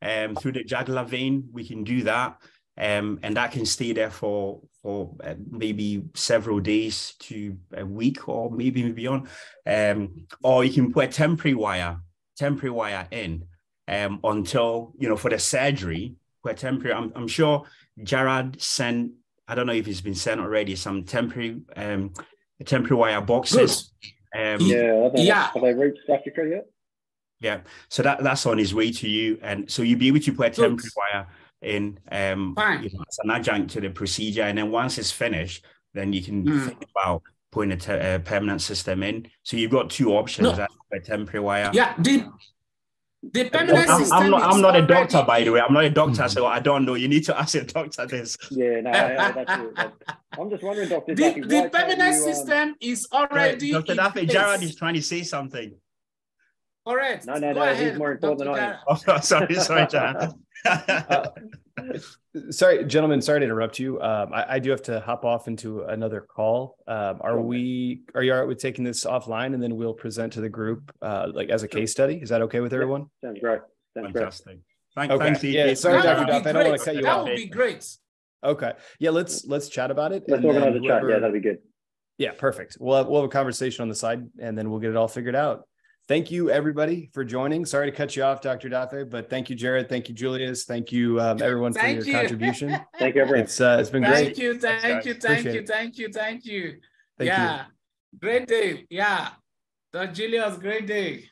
um, through the jugular vein. We can do that, um, and that can stay there for for uh, maybe several days to a week or maybe beyond. Um, or you can put a temporary wire, temporary wire in um, until you know for the surgery. A temporary. I'm, I'm sure Jared sent. I don't know if it's been sent already. Some temporary um, temporary wire boxes. Um, yeah, have they, yeah. Have they reached Africa yet? Yeah, so that that's on his way to you, and so you'll be able to put a temporary wire in um, you know, as an adjunct to the procedure, and then once it's finished, then you can mm. think about putting a, te- a, permanent system in. So you've got two options: no. a temporary wire. Yeah, the the permanent I'm, system. I'm not. I'm not a doctor, by the way. I'm not a doctor, so I don't know. You need to ask a doctor this. Yeah, no, yeah, that's true. [LAUGHS] I'm just wondering, Doctor. The, the permanent you, um... system is already. Dr. Daffy, Jared is trying to say something. All right. No, no, no. Ahead, he's more important Dr. than I am. [LAUGHS] Oh, sorry, sorry, Jared. [LAUGHS] uh, [LAUGHS] sorry, gentlemen. Sorry to interrupt you. Um, I, I, do have to hop off into another call. Um, are we? Are you all right with taking this offline, and then we'll present to the group, uh, like as a case study? Is that okay with everyone? Yeah, sounds great. Sounds Fantastic. Great. Thank, okay. Thanks, yeah. Sorry, Dr. Duff. I don't want to cut you that off. That would be great. Okay. Yeah. Let's let's chat about it. Let's organize a chat. Yeah, that'd be good. Yeah, perfect. We'll have, we'll have a conversation on the side, and then we'll get it all figured out thank you everybody for joining. Sorry to cut you off, Dr. Dafe, but thank you, Jared. Thank you, Julius. Thank you, um, everyone, thank for your you. contribution. [LAUGHS] thank you, everyone. It's uh, it's been thank great. You, thank you, thank you, thank you, thank you, thank you. Thank yeah, you. great day. Yeah, Dr. Julius, great day.